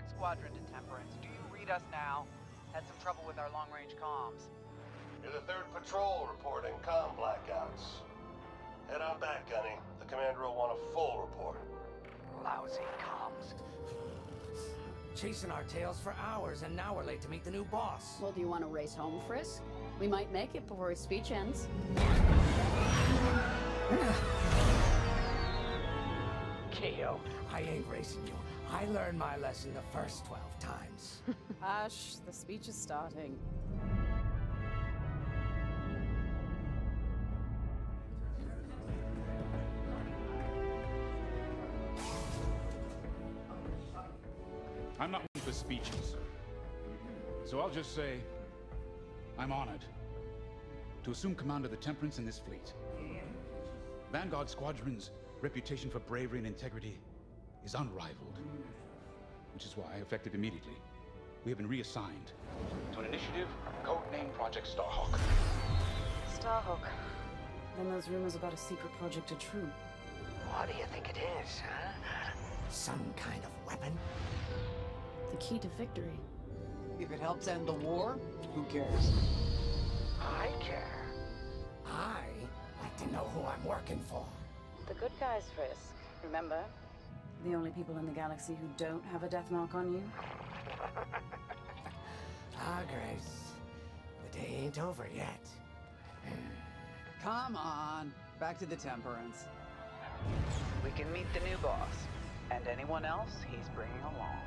Vanguard Squadron to Temperance. Do you read us now? Had some trouble with our long-range comms. You're the third patrol reporting comm blackouts. Head on back, Gunny. The commander will want a full report. Lousy comms. Chasing our tails for hours, and now we're late to meet the new boss. Well, do you want to race home, Frisk? We might make it before his speech ends. Keo, I ain't racing you. I learned my lesson the first 12 times. Hush, the speech is starting. I'm not one for speeches. So I'll just say, I'm honored to assume command of the Temperance in this fleet. Vanguard Squadron's reputation for bravery and integrity is unrivaled, which is why, effective immediately, we have been reassigned to an initiative codenamed Project Starhawk. Starhawk. Then those rumors about a secret project are true. What do you think it is, huh? Some kind of weapon? The key to victory. If it helps end the war, who cares? I care. I like to know who I'm working for. The good guys, Frisk, Remember? The only people in the galaxy who don't have a death mark on you? Ah, Grace. The day ain't over yet. Come on. Back to the Temperance. We can meet the new boss. And anyone else he's bringing along.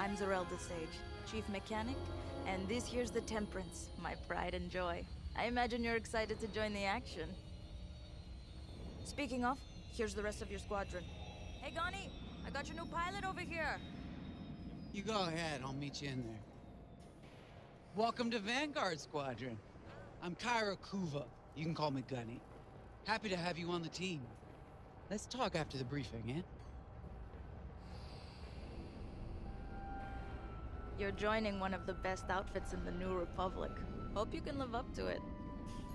I'm Zarelda Sage, Chief Mechanic, and this here's the Temperance, my pride and joy. I imagine you're excited to join the action. Speaking of, here's the rest of your squadron. Hey, Gunny, I got your new pilot over here. You go ahead, I'll meet you in there. Welcome to Vanguard Squadron. I'm Kyra Kuva. You can call me Gunny. Happy to have you on the team. Let's talk after the briefing, eh? You're joining one of the best outfits in the New Republic. Hope you can live up to it.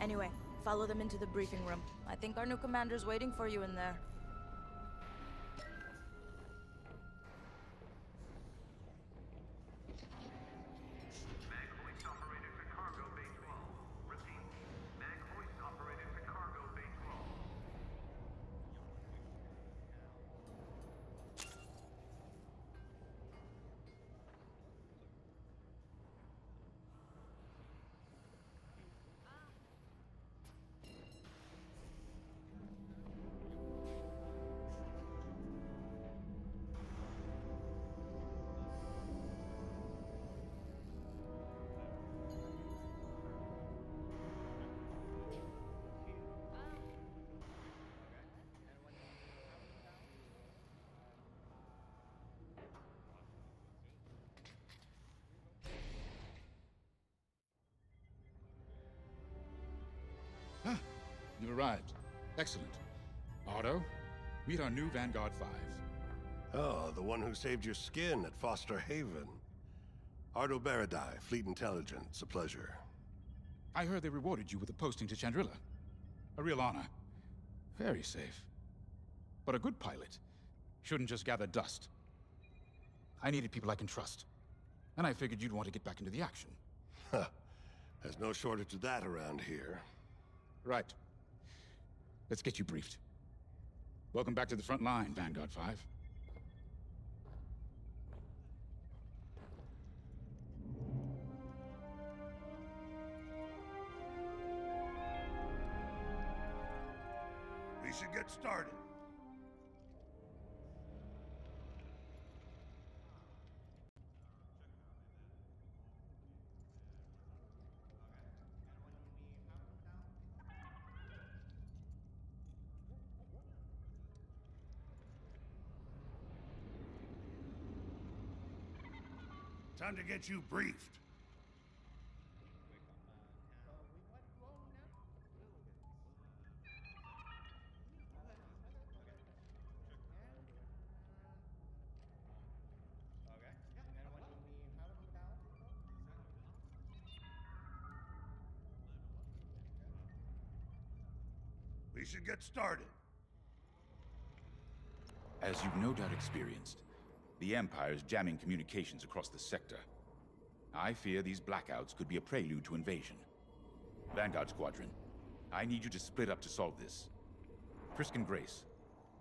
Anyway, follow them into the briefing room. I think our new commander's waiting for you in there. You've arrived. Excellent. Otto, meet our new Vanguard 5. Oh, the one who saved your skin at Fostar Haven. Ardo Baradai, Fleet Intelligence. A pleasure. I heard they rewarded you with a posting to Chandrila. A real honor. Very safe. But a good pilot shouldn't just gather dust. I needed people I can trust. And I figured you'd want to get back into the action. Huh. There's no shortage of that around here. Right. Let's get you briefed. Welcome back to the front line, Vanguard 5. We should get started. to get you briefed. We should get started. As you've no doubt experienced, the Empire is jamming communications across the sector. I fear these blackouts could be a prelude to invasion. Vanguard Squadron, I need you to split up to solve this. Frisk and Grace,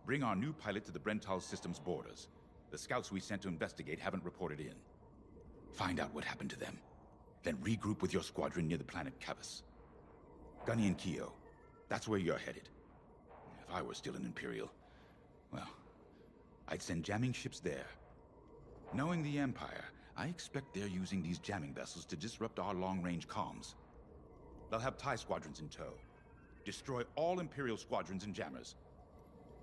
bring our new pilot to the Brentaal system's borders. The scouts we sent to investigate haven't reported in. Find out what happened to them. Then regroup with your squadron near the planet Cavus. Gunny and Keo, that's where you're headed. If I were still an Imperial, well, I'd send jamming ships there. Knowing the Empire, I expect they're using these jamming vessels to disrupt our long-range comms. They'll have TIE squadrons in tow. Destroy all Imperial squadrons and jammers.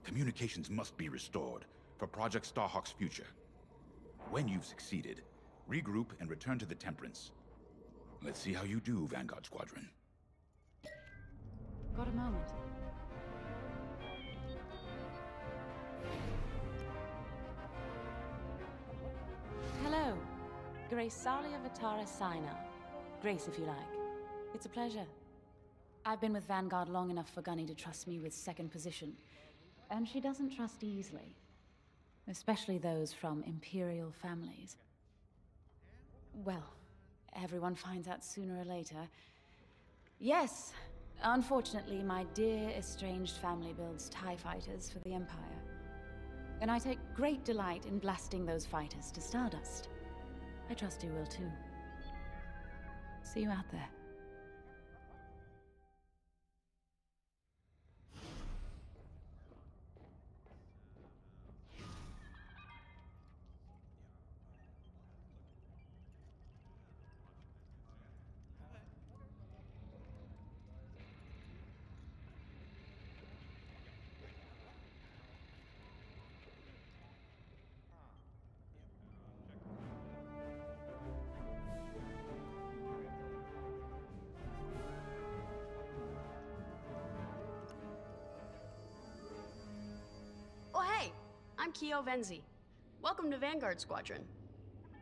Communications must be restored for Project Starhawk's future. When you've succeeded, regroup and return to the Temperance. Let's see how you do, Vanguard Squadron. Got a moment? Grace Salia Vatara Sina. Grace, if you like. It's a pleasure. I've been with Vanguard long enough for Gunny to trust me with second position. And she doesn't trust easily. Especially those from Imperial families. Well, everyone finds out sooner or later. Yes, unfortunately, my dear estranged family builds TIE fighters for the Empire. And I take great delight in blasting those fighters to stardust. I trust you will too. See you out there. Keo Venzee. Welcome to Vanguard Squadron.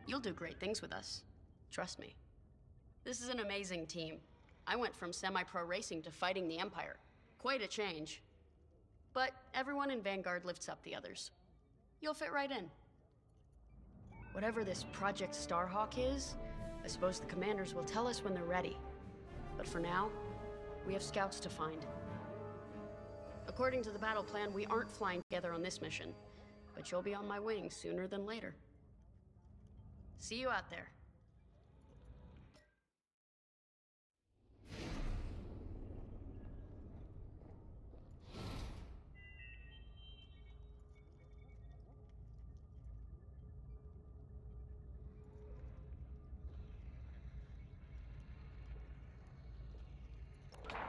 You'll do great things with us. Trust me. This is an amazing team. I went from semi pro racing to fighting the Empire. Quite a change. But everyone in Vanguard lifts up the others. You'll fit right in. Whatever this Project Starhawk is, I suppose the commanders will tell us when they're ready. But for now, we have scouts to find. According to the battle plan, we aren't flying together on this mission, but you'll be on my wing sooner than later. See you out there.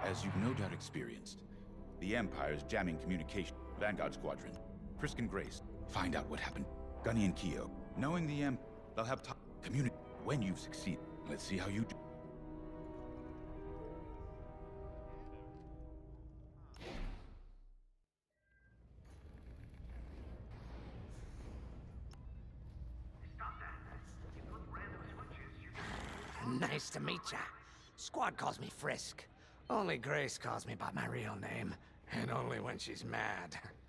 As you've no doubt experienced, the Empire's jamming communication. Vanguard Squadron, Frisk and Grace, find out what happened. Gunny and Keo, knowing the M, they'll have time. to Communicate when you succeed. Let's see how you do. Nice to meet ya. Squad calls me Frisk. Only Grace calls me by my real name, and only when she's mad.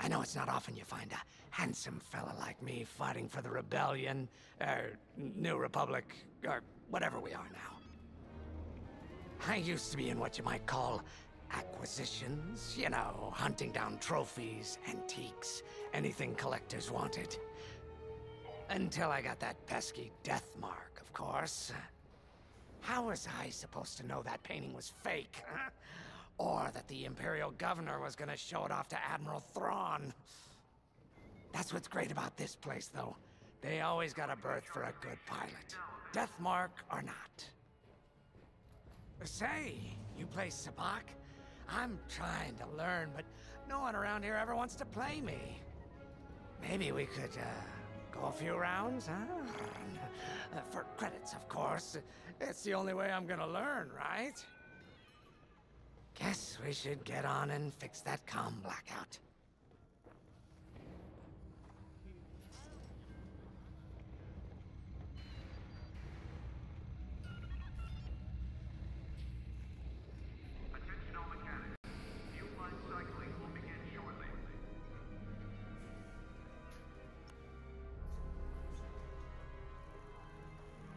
I know it's not often you find a handsome fella like me fighting for the Rebellion, or New Republic, or whatever we are now. I used to be in what you might call acquisitions, you know, hunting down trophies, antiques, anything collectors wanted. Until I got that pesky death mark, of course. How was I supposed to know that painting was fake? Huh? Or that the Imperial Governor was gonna show it off to Admiral Thrawn? That's what's great about this place, though. They always got a berth for a good pilot. Death mark or not. Say, you play Sabacc? I'm trying to learn, but no one around here ever wants to play me. Maybe we could, uh, go a few rounds, huh? Uh, for credits, of course. It's the only way I'm gonna learn, right? Guess we should get on and fix that comm blackout.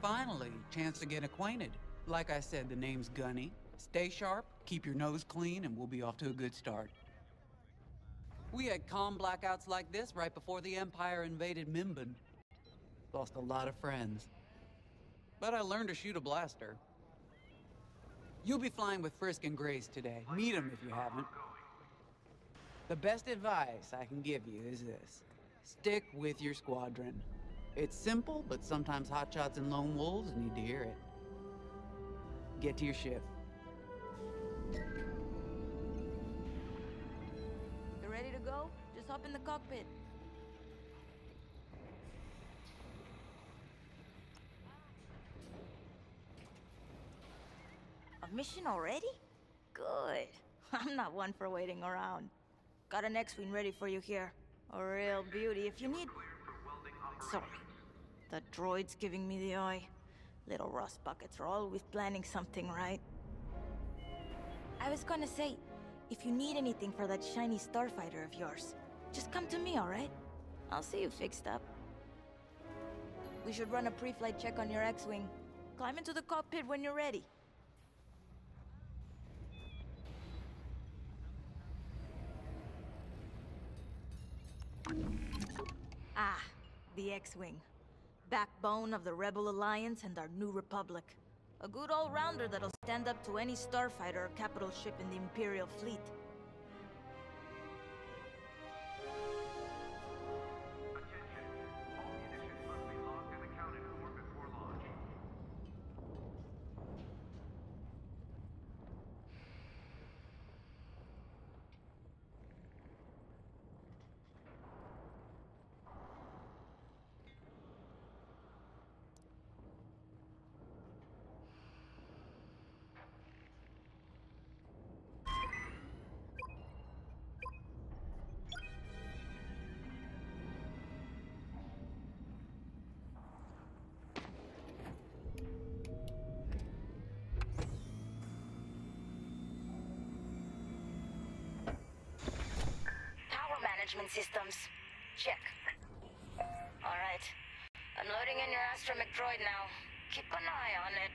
Finally, chance to get acquainted. Like I said, the name's Gunny. Stay sharp, keep your nose clean, and we'll be off to a good start. We had comm blackouts like this right before the Empire invaded Mimban. Lost a lot of friends. But I learned to shoot a blaster. You'll be flying with Frisk and Grace today. Meet them if you haven't. The best advice I can give you is this. Stick with your squadron. It's simple, but sometimes hotshots and lone wolves need to hear it. Get to your ship. Hop in the cockpit. A mission already? Good. I'm not one for waiting around. Got an X-Wing ready for you here. A real beauty if you need... Sorry. The droid's giving me the eye. Little rust buckets are always planning something, right? I was gonna say, if you need anything for that shiny starfighter of yours, just come to me, alright? I'll see you fixed up. We should run a pre-flight check on your X-Wing. Climb into the cockpit when you're ready. Ah, the X-Wing. Backbone of the Rebel Alliance and our new Republic. A good all-rounder that'll stand up to any starfighter or capital ship in the Imperial fleet. Management systems. Check. Alright. I'm loading in your astromech droid now. Keep an eye on it.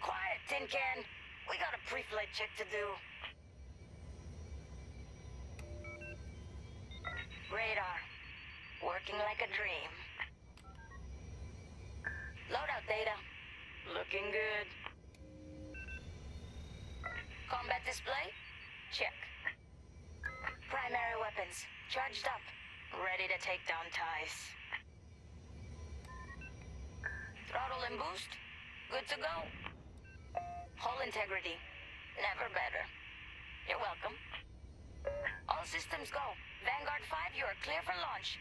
Quiet, Tin Can. We got a pre-flight check to do. Radar. Working like a dream. Loadout data. Looking good. Combat display? Check. Primary weapons. Charged up. Ready to take down ties. Throttle and boost? Good to go. Hull integrity. Never better. You're welcome. All systems go. Vanguard 5, you are clear for launch.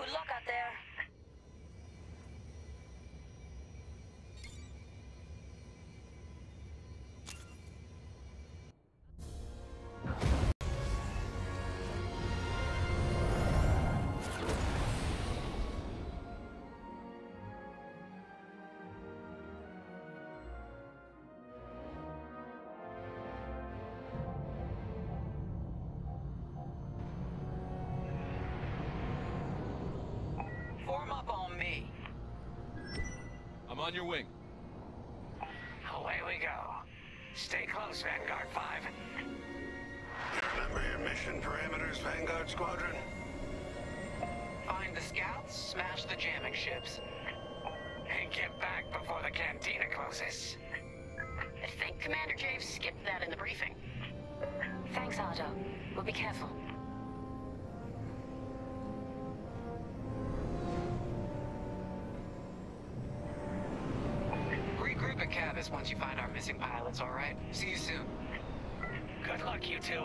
Good luck out there. On your wing. Away we go. Stay close, Vanguard 5. Remember your mission parameters, Vanguard Squadron? Find the scouts, smash the jamming ships. And get back before the cantina closes. I think Commander Javes skipped that in the briefing. Thanks, Otto. We'll be careful. Once you find our missing pilots, alright? See you soon. Good luck, you two.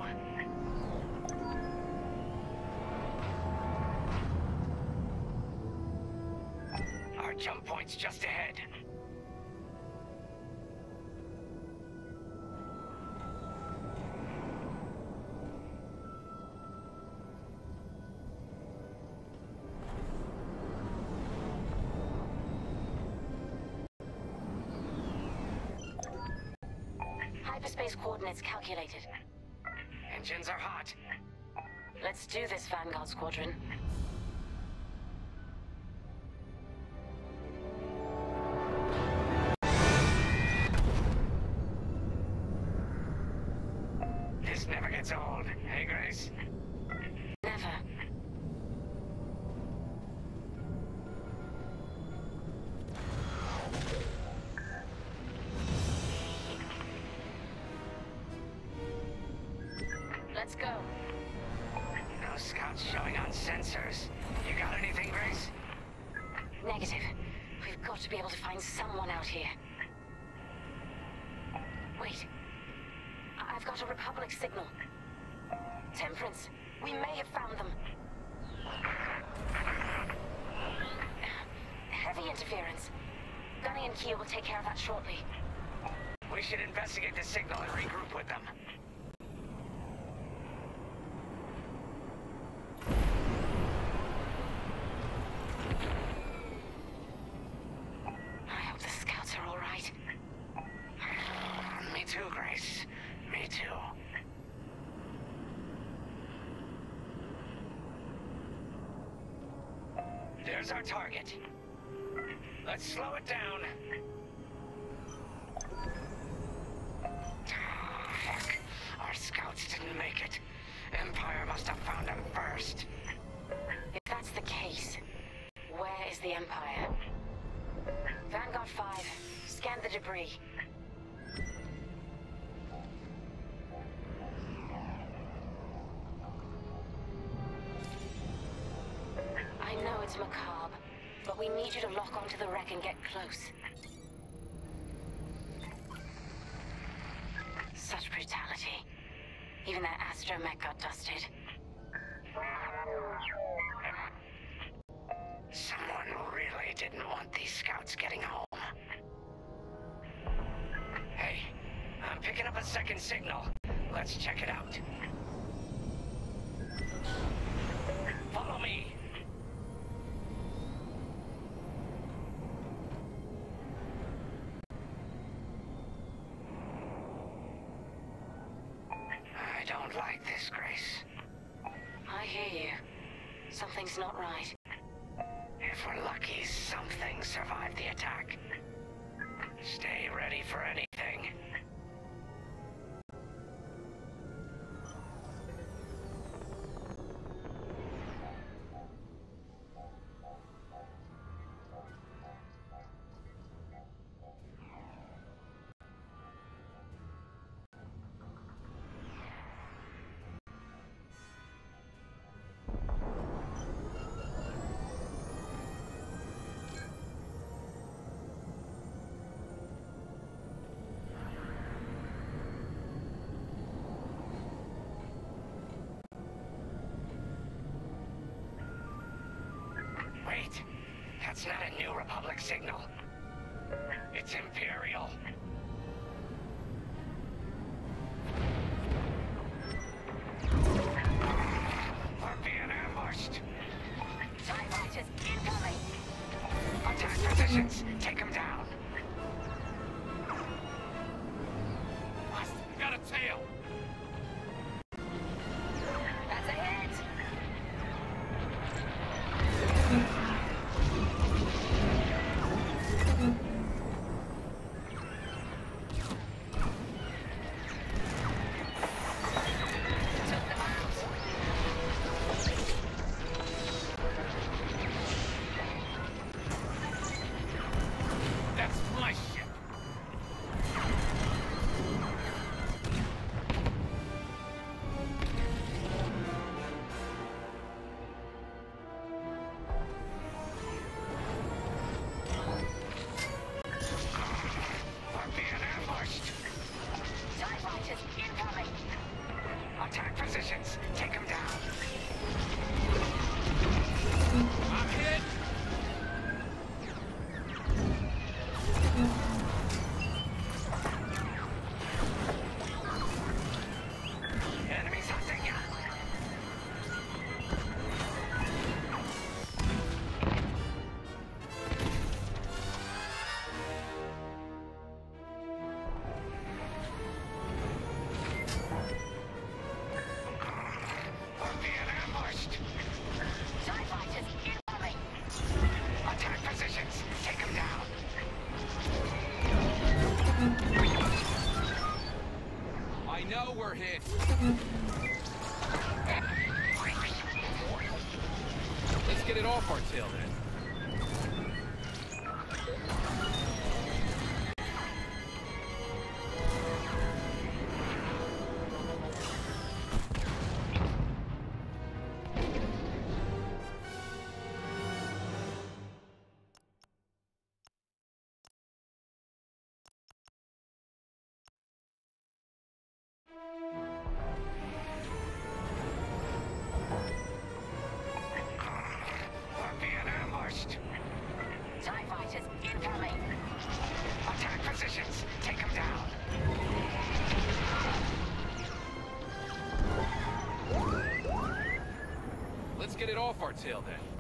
Our jump point's just ahead. Space coordinates calculated. Engines are hot. Let's do this, Vanguard Squadron. There's our target. Let's slow it down. Our scouts didn't make it. Empire must have found them first. If that's the case, where is the Empire? Vanguard 5, scan the debris. Such brutality. Even that astromech got dusted. Someone really didn't want these scouts getting home. Hey, I'm picking up a second signal. Let's check it out. Follow me! Republic signal. It's imperial. get it off our tail. get it off our tail then.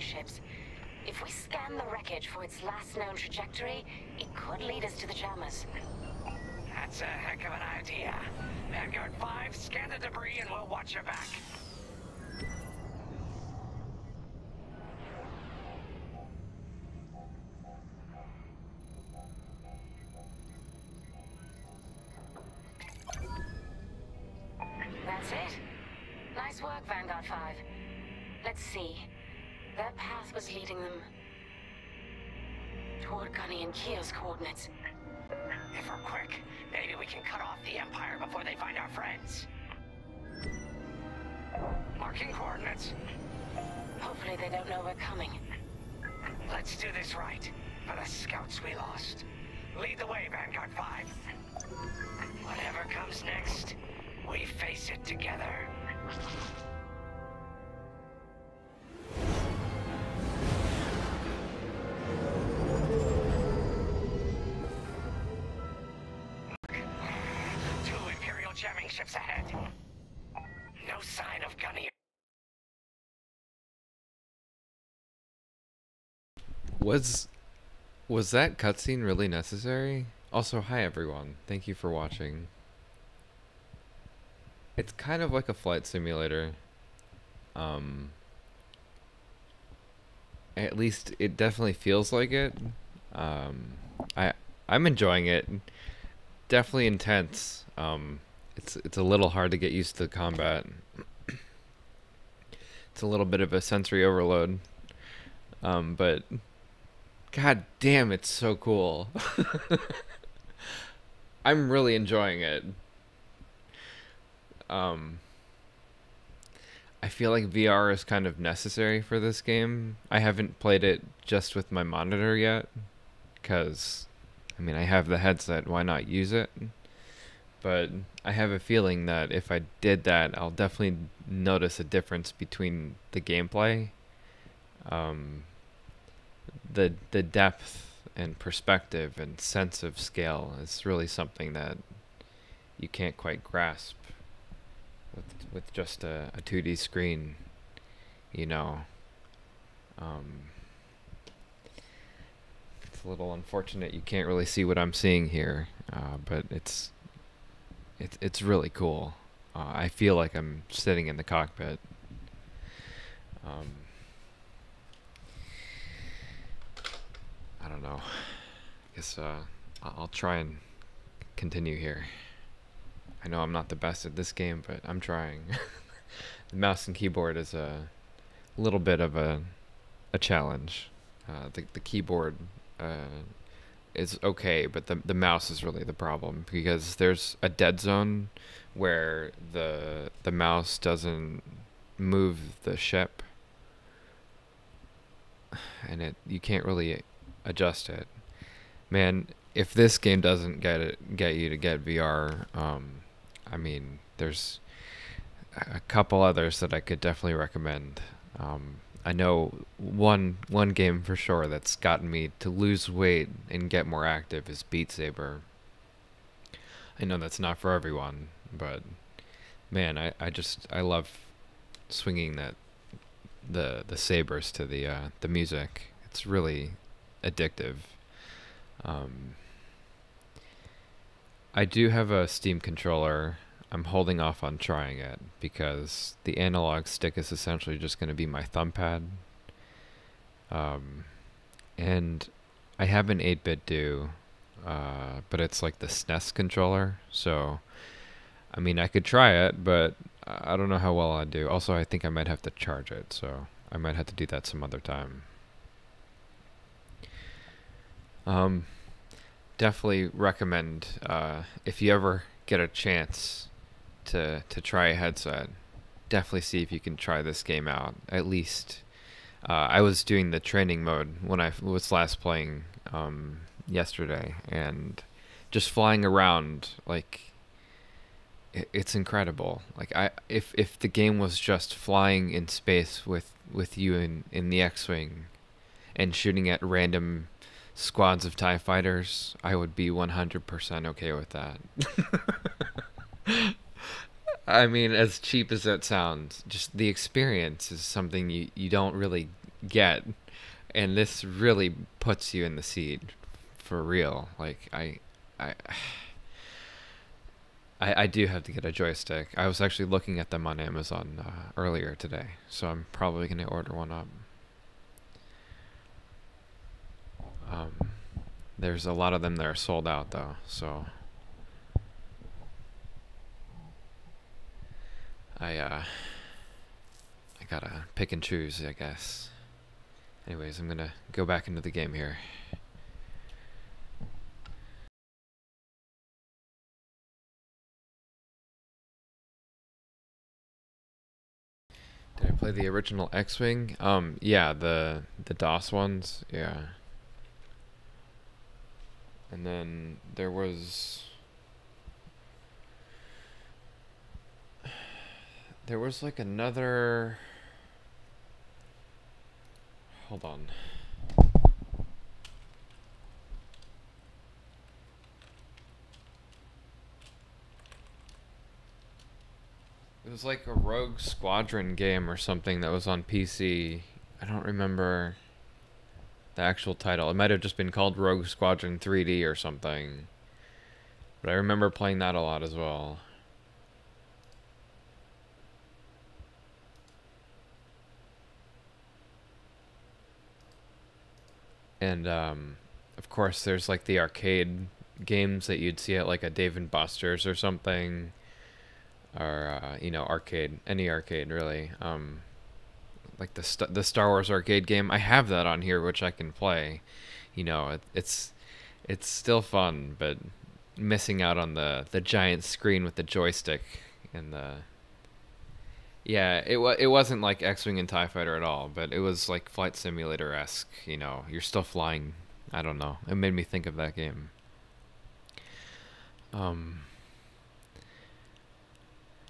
Ships. If we scan the wreckage for its last known trajectory, it could lead us to the jammers. That's a heck of an idea. Vanguard 5, scan the debris and we'll watch your back. Was was that cutscene really necessary? Also, hi everyone. Thank you for watching. It's kind of like a flight simulator. Um at least it definitely feels like it. Um I I'm enjoying it. Definitely intense. Um it's it's a little hard to get used to the combat. it's a little bit of a sensory overload. Um but God damn, it's so cool. I'm really enjoying it. Um, I feel like VR is kind of necessary for this game. I haven't played it just with my monitor yet, because, I mean, I have the headset, why not use it? But I have a feeling that if I did that, I'll definitely notice a difference between the gameplay. Um, the the depth and perspective and sense of scale is really something that you can't quite grasp with with just a, a 2D screen you know? Um, it's a little unfortunate you can't really see what I'm seeing here uh, but it's it's it's really cool. Uh, I feel like I'm sitting in the cockpit. Um, I don't know. I guess uh, I'll try and continue here. I know I'm not the best at this game, but I'm trying. the mouse and keyboard is a little bit of a a challenge. Uh, the the keyboard uh, is okay, but the the mouse is really the problem because there's a dead zone where the the mouse doesn't move the ship and it you can't really adjust it. Man, if this game doesn't get it get you to get VR, um, I mean, there's a couple others that I could definitely recommend. Um, I know one one game for sure that's gotten me to lose weight and get more active is Beat Saber. I know that's not for everyone, but man, I, I just I love swinging that the the sabers to the uh, the music. It's really addictive. Um, I do have a Steam controller. I'm holding off on trying it because the analog stick is essentially just going to be my thumb pad. Um, and I have an 8BitDo, uh, but it's like the SNES controller. So, I mean, I could try it, but I don't know how well I'd do. Also, I think I might have to charge it, so I might have to do that some other time. Um, definitely recommend uh, if you ever get a chance to to try a headset. Definitely see if you can try this game out. At least uh, I was doing the training mode when I was last playing um, yesterday, and just flying around like it's incredible. Like I, if if the game was just flying in space with with you in in the X-wing, and shooting at random squads of TIE fighters, I would be 100% okay with that. I mean, as cheap as that sounds, just the experience is something you, you don't really get. And this really puts you in the seat for real. Like I I I, I do have to get a joystick. I was actually looking at them on Amazon uh, earlier today, so I'm probably going to order one up. Um, there's a lot of them that are sold out though, so I uh I gotta pick and choose, I guess. Anyways, I'm gonna go back into the game here. Did I play the original X-wing? Um, yeah, the the DOS ones, yeah. And then there was there was like another Hold on. It was like a Rogue Squadron game or something that was on PC. I don't remember the actual title. It might have just been called Rogue Squadron 3D or something. But I remember playing that a lot as well. And um, of course, there's like the arcade games that you'd see at like a Dave and Buster's or something, or uh, you know, arcade, any arcade really. Um, like the St- the Star Wars arcade game. I have that on here, which I can play. You know, it, it's it's still fun, but missing out on the the giant screen with the joystick and the yeah, it wa- it wasn't like X-wing and Tie Fighter at all, but it was like flight simulator esque. You know, you're still flying. I don't know. It made me think of that game. Um.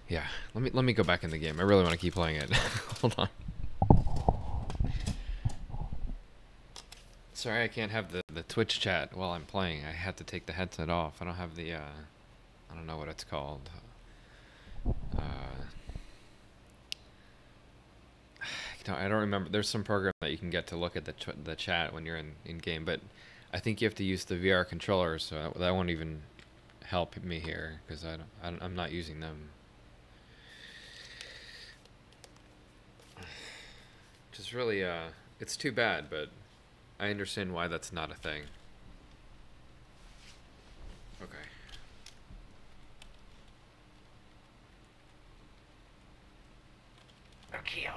Yeah, let me let me go back in the game. I really want to keep playing it. Hold on. Sorry, I can't have the the Twitch chat while I'm playing. I had to take the headset off. I don't have the uh, I don't know what it's called. Uh. I don't, remember. There's some program that you can get to look at the the chat when you're in, in game, but I think you have to use the VR controllers, so that, won't even help me here because I don't, I I'm not using them. Is really uh, it's too bad, but I understand why that's not a thing. Okay. Akio.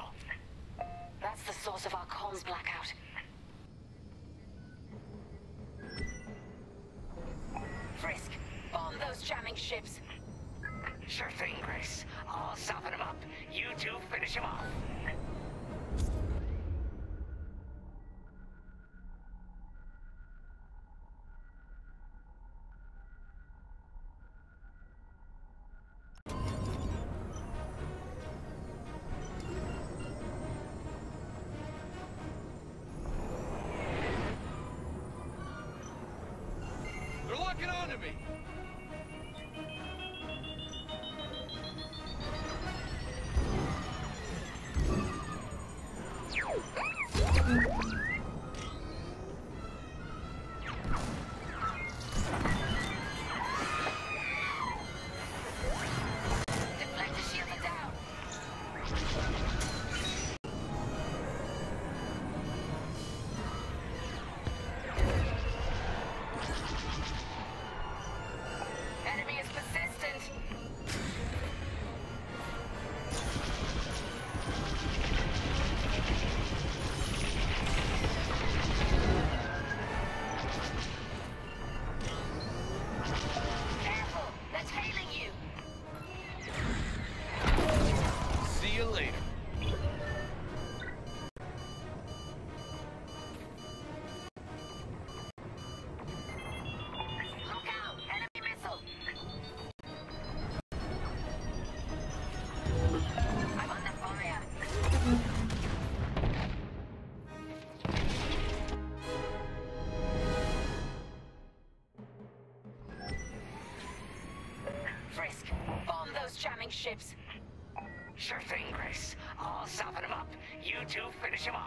That's the source of our comms blackout. Frisk, bomb those jamming ships. Sure thing, Grace. I'll soften him up. You two finish him off. Locking onto me! jamming ships. Sure thing, Grace. I'll soften him up. You two finish him off.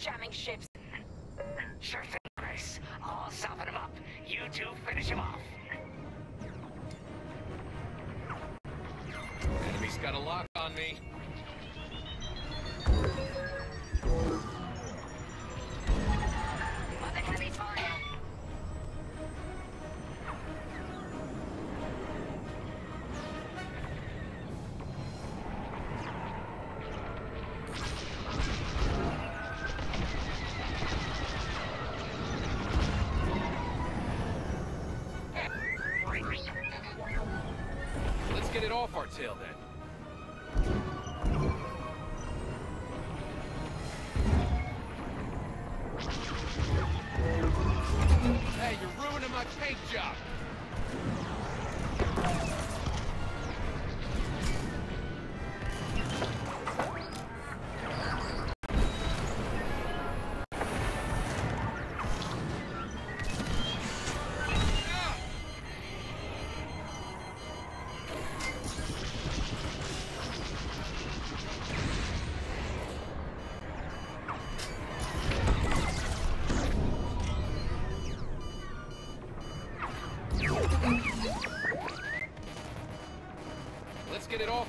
jamming ships. Sure thing.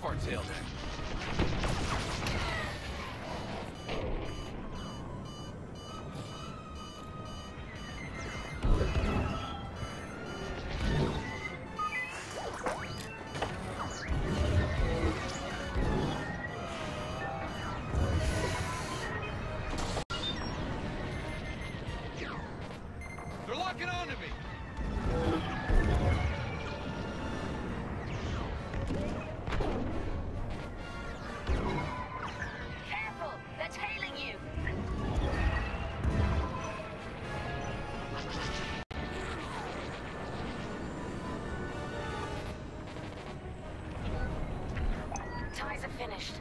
Crawford's Hill. finished.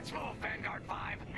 Let's move, Vanguard 5.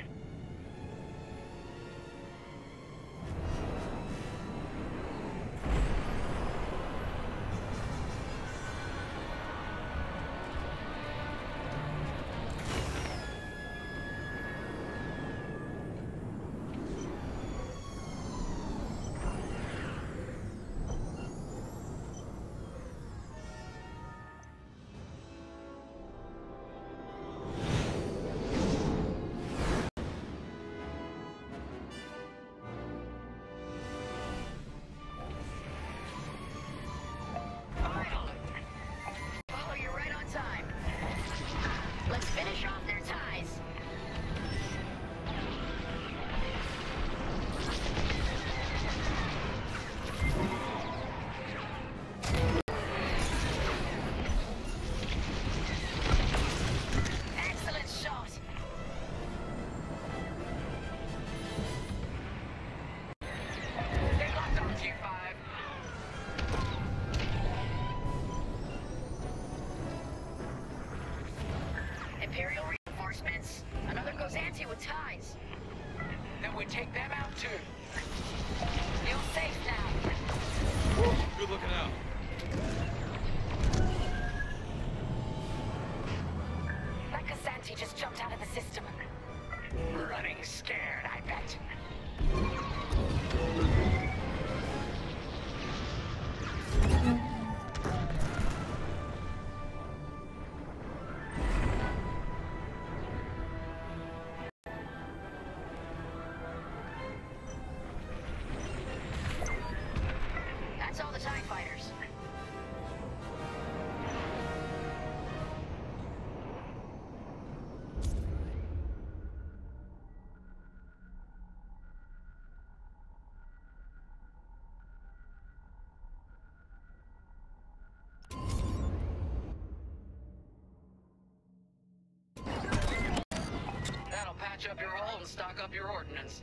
Patch up your hole and stock up your ordnance.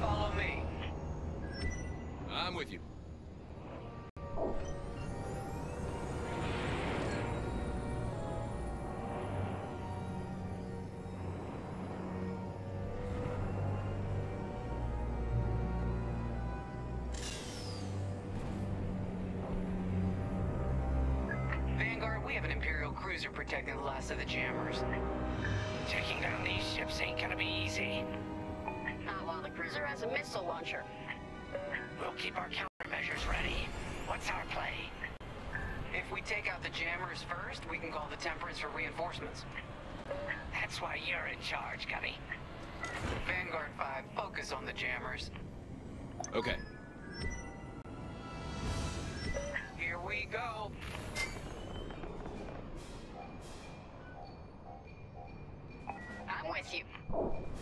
Follow me. I'm with you. Vanguard, we have an Imperial cruiser protecting the last of the jammers. Ain't gonna be easy. Ah, well, the cruiser has a missile launcher. We'll keep our countermeasures ready. What's our play? If we take out the jammers first, we can call the Temperance for reinforcements. That's why you're in charge, Gunny. Vanguard 5, focus on the jammers. Okay. Here we go. Oh.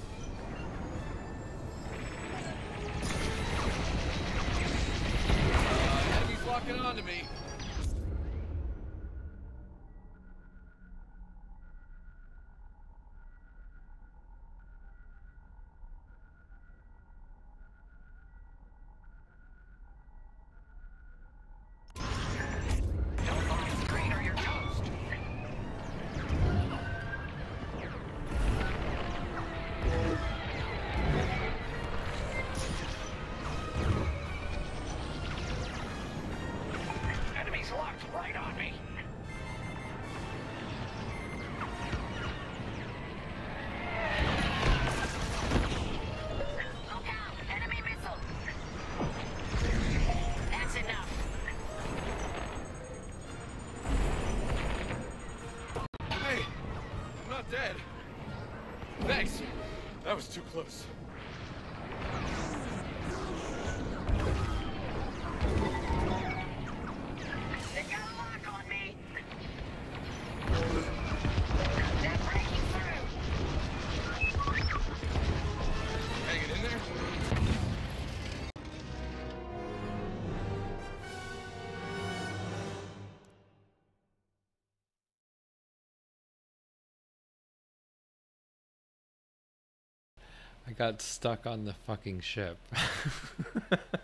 Too close. I got stuck on the fucking ship.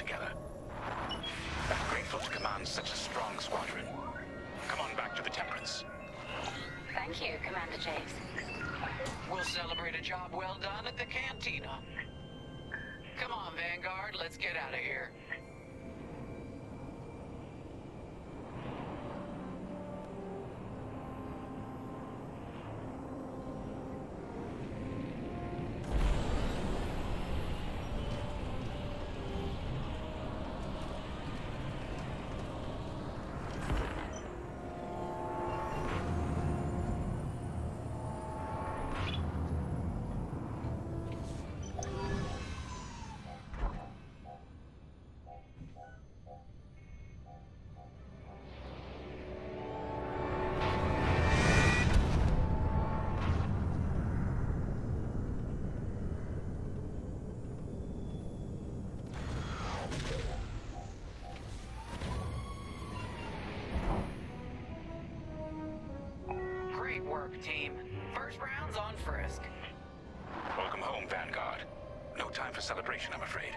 together. I'm grateful to command such a strong squadron. Come on back to the Temperance. Thank you, Commander Javes. We'll celebrate a job well done at the Cantina. Come on, Vanguard, let's get out of here. work, team. First round's on Frisk. Welcome home, Vanguard. No time for celebration, I'm afraid.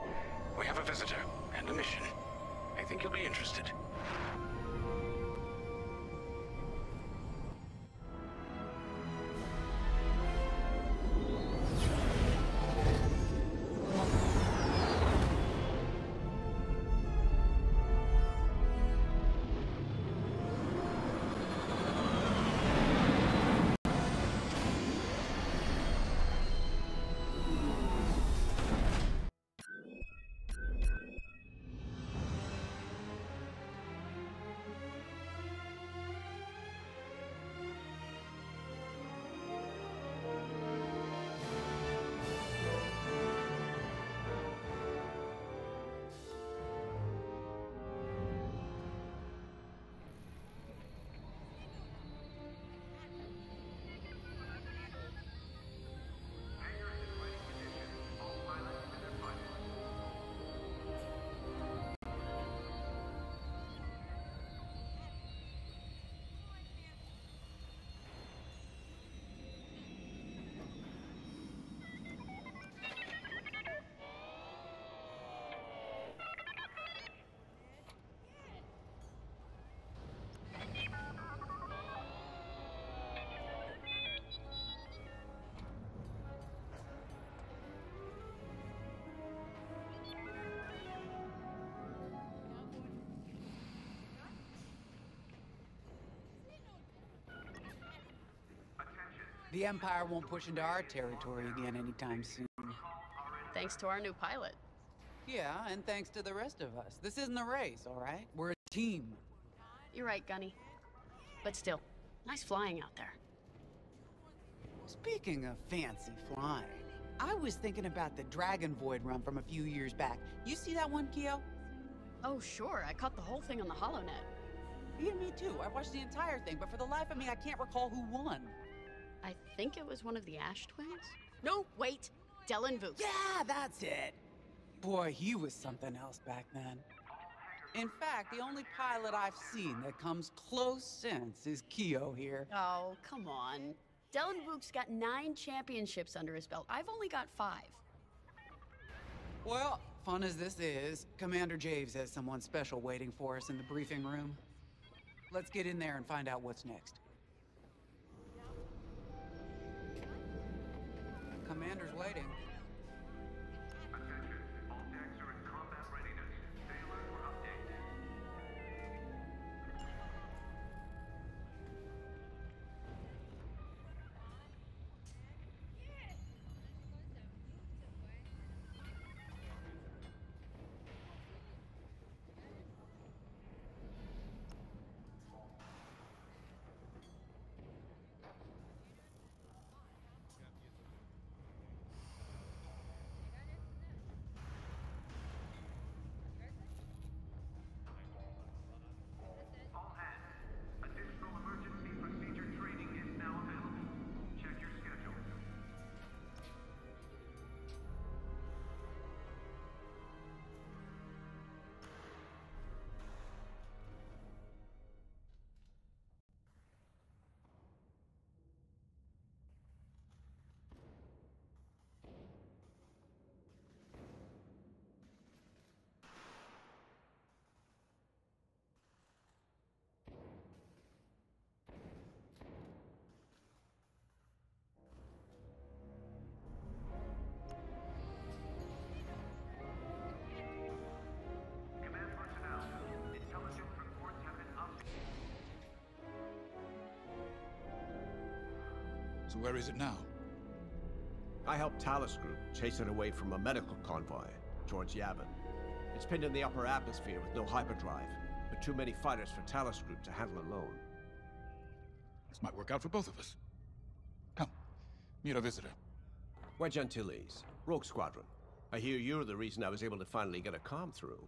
We have a visitor and a mission. I think you'll be interested. The Empire won't push into our territory again anytime soon. Thanks to our new pilot. Yeah, and thanks to the rest of us. This isn't a race, all right? We're a team. You're right, Gunny. But still, nice flying out there. Speaking of fancy flying, I was thinking about the Dragon Void run from a few years back. You see that one, Keo? Oh, sure. I caught the whole thing on the HoloNet. Yeah, me too. I watched the entire thing, but for the life of me, I can't recall who won. I think it was one of the Ash twins? No, wait. Dylan Vooks. Yeah, that's it. Boy, he was something else back then. In fact, the only pilot I've seen that comes close since is Keo here. Oh, come on. Dylan Vooks got nine championships under his belt. I've only got five. Well, fun as this is, Commander Javes has someone special waiting for us in the briefing room. Let's get in there and find out what's next. Commander's waiting. So where is it now? I helped Talus Group chase it away from a medical convoy towards Yavin. It's pinned in the upper atmosphere with no hyperdrive, but too many fighters for Talus Group to handle alone. This might work out for both of us. Come, meet our visitor. Antilles, Rogue Squadron. I hear you're the reason I was able to finally get a comm through.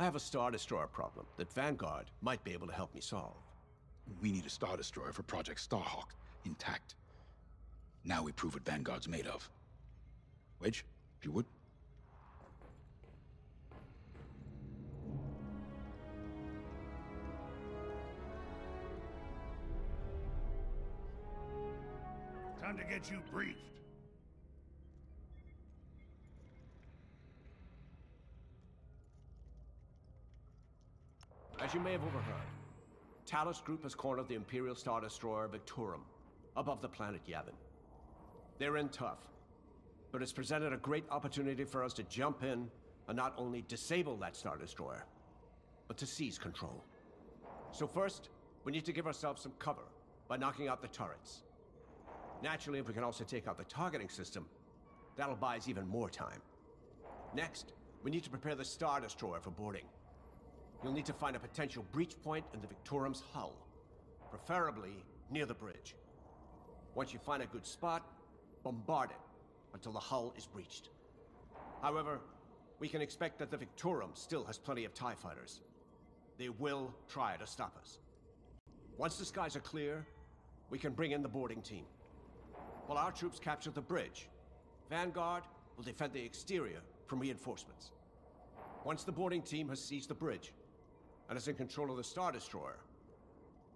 I have a Star Destroyer problem that Vanguard might be able to help me solve. We need a Star Destroyer for Project Starhawk, intact. Now we prove what Vanguard's made of. Wedge, if you would. Time to get you briefed. As you may have overheard, Talus Group has cornered the Imperial Star Destroyer Victorum above the planet Yavin. They're in tough, but it's presented a great opportunity for us to jump in and not only disable that Star Destroyer, but to seize control. So first, we need to give ourselves some cover by knocking out the turrets. Naturally, if we can also take out the targeting system, that'll buy us even more time. Next, we need to prepare the Star Destroyer for boarding. You'll need to find a potential breach point in the Victorum's hull, preferably near the bridge. Once you find a good spot, bombard it until the hull is breached. However, we can expect that the Victorum still has plenty of TIE fighters. They will try to stop us. Once the skies are clear, we can bring in the boarding team. While our troops capture the bridge, Vanguard will defend the exterior from reinforcements. Once the boarding team has seized the bridge and is in control of the Star Destroyer,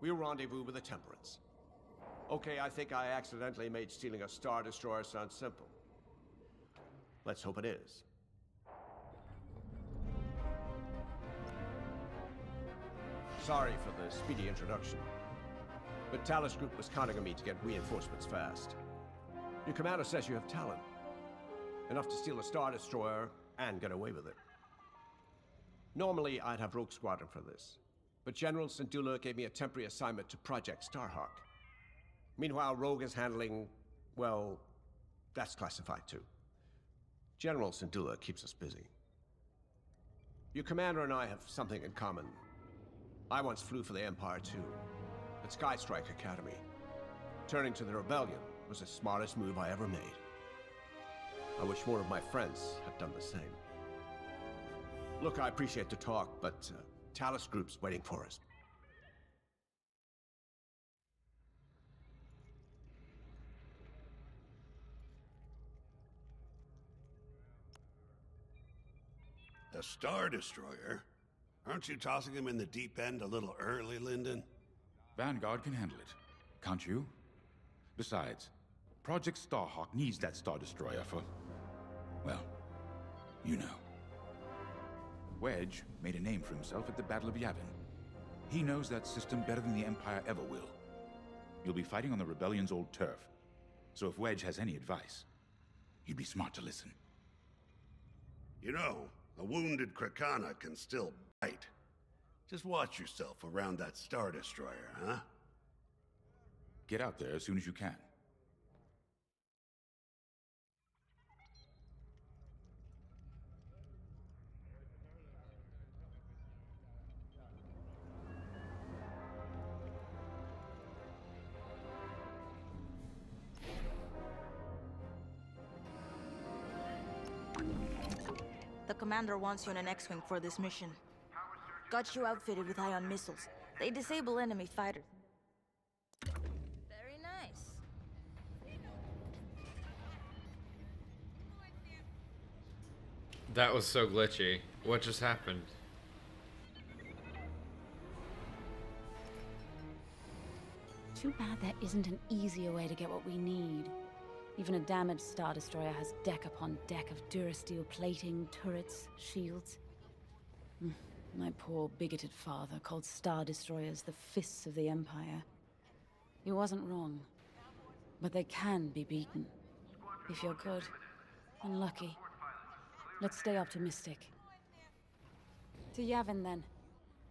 we'll rendezvous with the Temperance. Okay, I think I accidentally made stealing a Star Destroyer sound simple. Let's hope it is. Sorry for the speedy introduction, but Talus Group was counting on me to get reinforcements fast. Your commander says you have talent. Enough to steal a Star Destroyer and get away with it. Normally, I'd have Rogue Squadron for this, but General Syndulla gave me a temporary assignment to Project Starhawk. Meanwhile, Rogue is handling, well, that's classified too. General Syndulla keeps us busy. Your commander and I have something in common. I once flew for the Empire too, at Skystrike Academy. Turning to the Rebellion was the smartest move I ever made. I wish more of my friends had done the same. Look, I appreciate the talk, but uh, Talos Group's waiting for us. A Star Destroyer? Aren't you tossing him in the deep end a little early, Lindon? Vanguard can handle it. Can't you? Besides, Project Starhawk needs that Star Destroyer for... Well, you know. Wedge made a name for himself at the Battle of Yavin. He knows that system better than the Empire ever will. You'll be fighting on the Rebellion's old turf. So if Wedge has any advice, you'd be smart to listen. You know, a wounded Krakana can still bite. Just watch yourself around that Star Destroyer, huh? Get out there as soon as you can. Commander wants you in an X-Wing for this mission. Got you outfitted with ion missiles. They disable enemy fighters. Very nice. That was so glitchy. What just happened? Too bad there isn't an easier way to get what we need. Even a damaged Star Destroyer has deck upon deck of Durasteel plating, turrets, shields. Hmm, My poor bigoted father called Star Destroyers the fists of the Empire. He wasn't wrong. But they can be beaten. If you're good and lucky. Let's stay optimistic. To Yavin, then.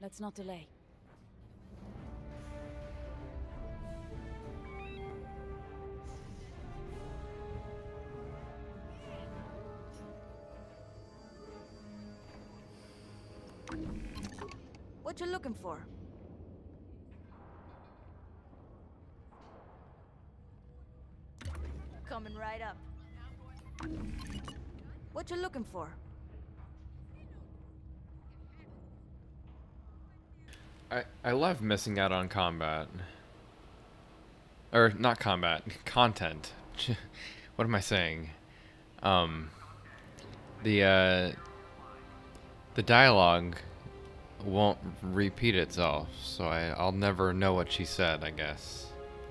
Let's not delay. What you looking for? Coming right up. What you looking for? I I love missing out on combat. Or not combat, content. what am I saying? Um the uh the dialogue won't repeat itself, so I, I'll never know what she said, I guess.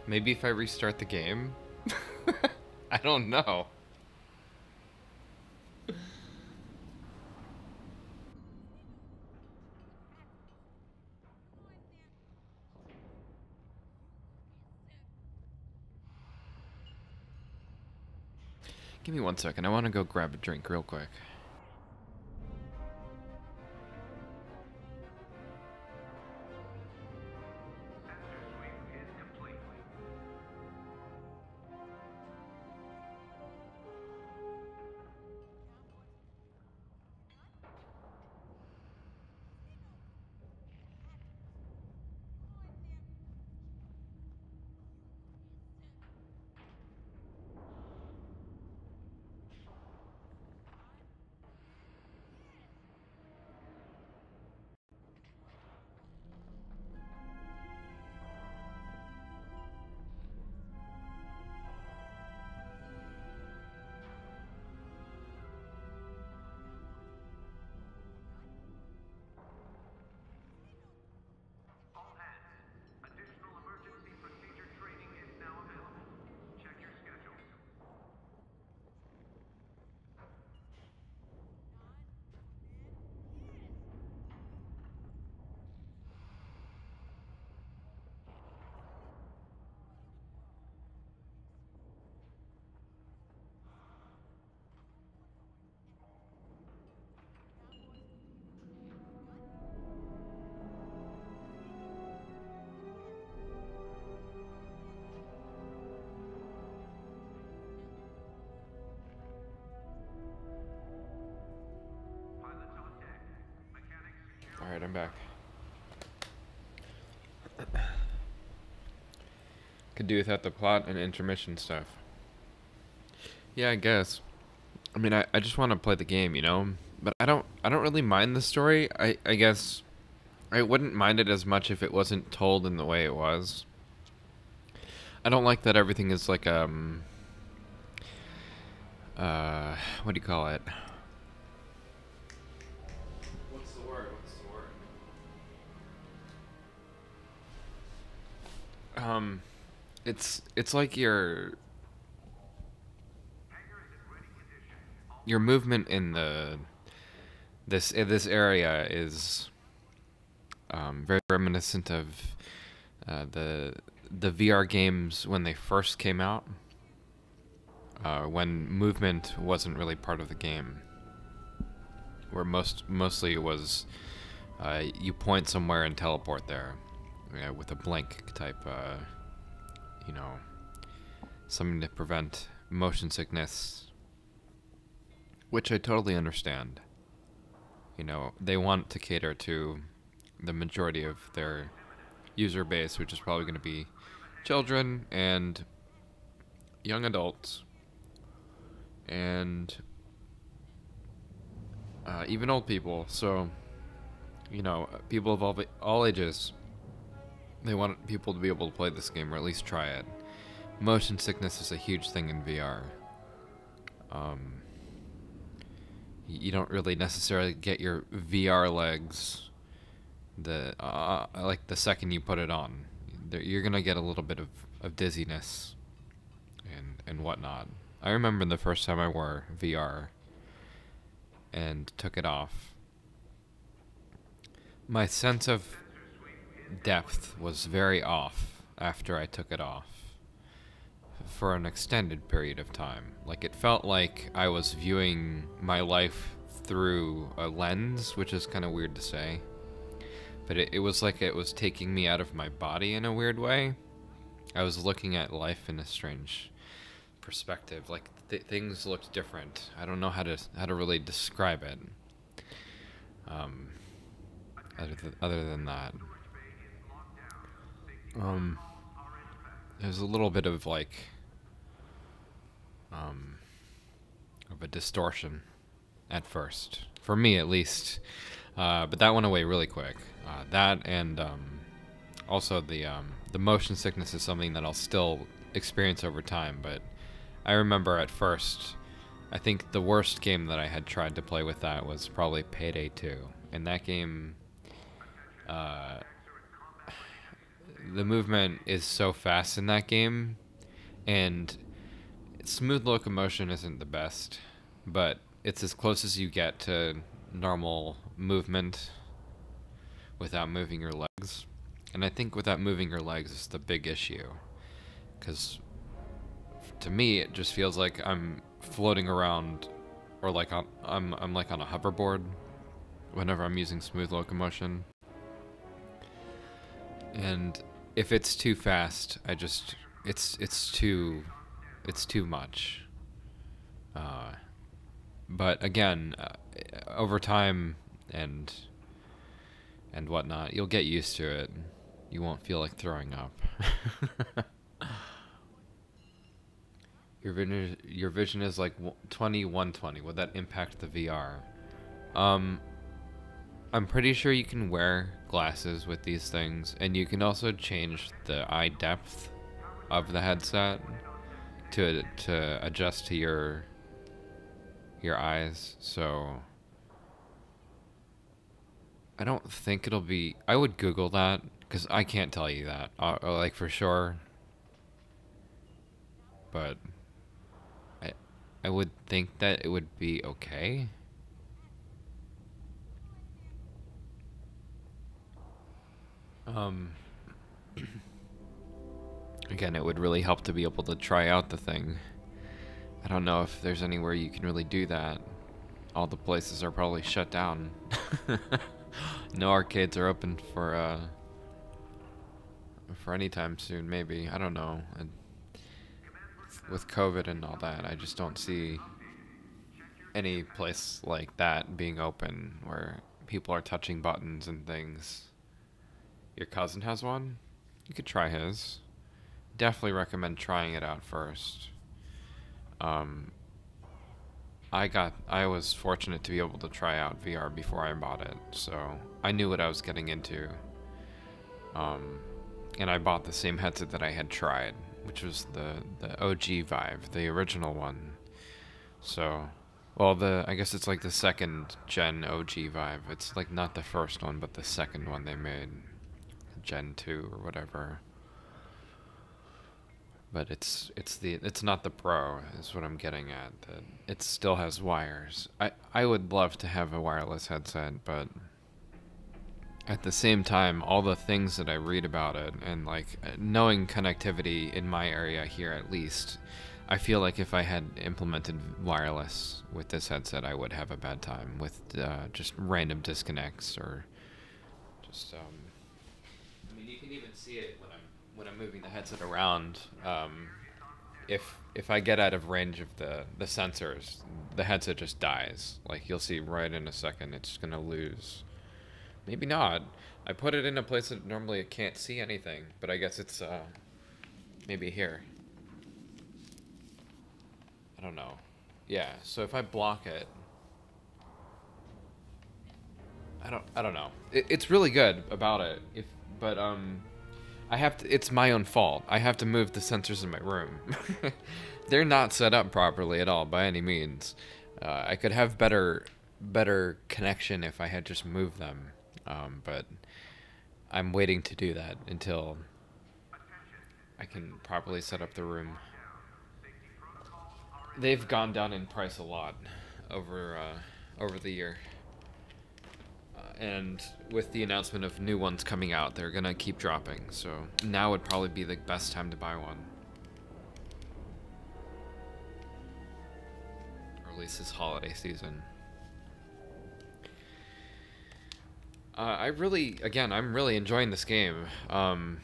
Maybe if I restart the game? I don't know. Give me one second. I want to go grab a drink real quick. Do without the plot and intermission stuff. Yeah, I guess. I mean, I, I just want to play the game, you know? But I don't I don't really mind the story. I, I guess I wouldn't mind it as much if it wasn't told in the way it was. I don't like that everything is like um uh what do you call it? What's the word? What's the word? Um it's it's like your your movement in the this this area is um, very reminiscent of uh, the the VR games when they first came out, uh, when movement wasn't really part of the game, where most mostly it was uh, you point somewhere and teleport there, with a blink type, uh, you know, something to prevent motion sickness, which I totally understand. You know, they want to cater to the majority of their user base, which is probably going to be children and young adults and uh, even old people. So, you know, people of all, all ages, they want people to be able to play this game or at least try it. Motion sickness is a huge thing in VR. Um, you don't really necessarily get your VR legs the uh, like the second you put it on, you're gonna get a little bit of, of dizziness and and whatnot. I remember the first time I wore VR and took it off. My sense of depth was very off after I took it off for an extended period of time. Like it felt like I was viewing my life through a lens, which is kind of weird to say but it, it was like it was taking me out of my body in a weird way. I was looking at life in a strange perspective. Like th- things looked different. I don't know how to how to really describe it. Um, other, th- other than that, um, there's a little bit of like um, of a distortion at first, for me at least. Uh, but that went away really quick. Uh, that and um, also the um, the motion sickness is something that I'll still experience over time. But I remember at first, I think the worst game that I had tried to play with that was probably Payday 2. And that game, uh, the movement is so fast in that game, and smooth locomotion isn't the best, but it's as close as you get to normal movement without moving your legs. And I think without moving your legs is the big issue. Because to me, it just feels like I'm floating around or like on, I'm, I'm like on a hoverboard whenever I'm using smooth locomotion. And if it's too fast, I just it's it's too it's too much. Uh, but again, uh, over time and and whatnot. You'll get used to it. You won't feel like throwing up. your vision, your vision is like 20, 120. Would that impact the VR? Um, I'm pretty sure you can wear glasses with these things, and you can also change the eye depth of the headset to to adjust to your your eyes. So I don't think it'll be. I would Google that because I can't tell you that, uh, uh, like for sure. But I, I would think that it would be okay. Um. Again, it would really help to be able to try out the thing. I don't know if there's anywhere you can really do that. All the places are probably shut down. no arcades are open for uh for any time soon. Maybe I don't know. And with COVID and all that, I just don't see any place like that being open where people are touching buttons and things. Your cousin has one? You could try his. Definitely recommend trying it out first. Um, I got I was fortunate to be able to try out VR before I bought it, so I knew what I was getting into. Um, and I bought the same headset that I had tried, which was the the OG Vive, the original one. So, well, the I guess it's like the second gen OG Vive. It's like not the first one, but the second one they made, Gen two or whatever but it's it's the it's not the pro is what I'm getting at. That it still has wires. I I would love to have a wireless headset, but at the same time, all the things that I read about it and like knowing connectivity in my area here at least, I feel like if I had implemented wireless with this headset, I would have a bad time with uh, just random disconnects or just. Um, I mean, you can even see it when I'm when I'm moving the headset around, um, if if I get out of range of the the sensors, the headset just dies. Like you'll see right in a second, it's gonna lose. Maybe not. I put it in a place that normally it can't see anything, but I guess it's uh, maybe here. I don't know. Yeah. So if I block it, I don't. I don't know. It, it's really good about it. If but um I have to, it's my own fault. I have to move the sensors in my room. They're not set up properly at all by any means. Uh, I could have better better connection if I had just moved them. Um, but I'm waiting to do that until I can properly set up the room. They've gone down in price a lot over uh, over the year and with the announcement of new ones coming out, they're gonna keep dropping. So now would probably be the best time to buy one. Or at least this holiday season. Uh, I really, again, I'm really enjoying this game. Um,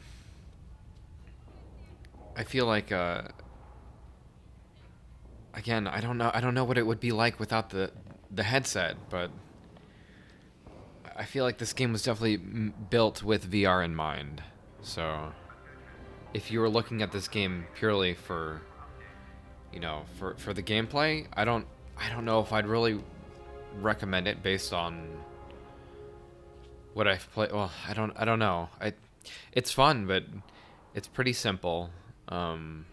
I feel like, uh, again, I don't know, I don't know what it would be like without the the headset, but I feel like this game was definitely built with VR in mind. So, if you were looking at this game purely for, you know, for for the gameplay, I don't I don't know if I'd really recommend it based on what I've played. Well, I don't I don't know. I it's fun, but it's pretty simple. Um,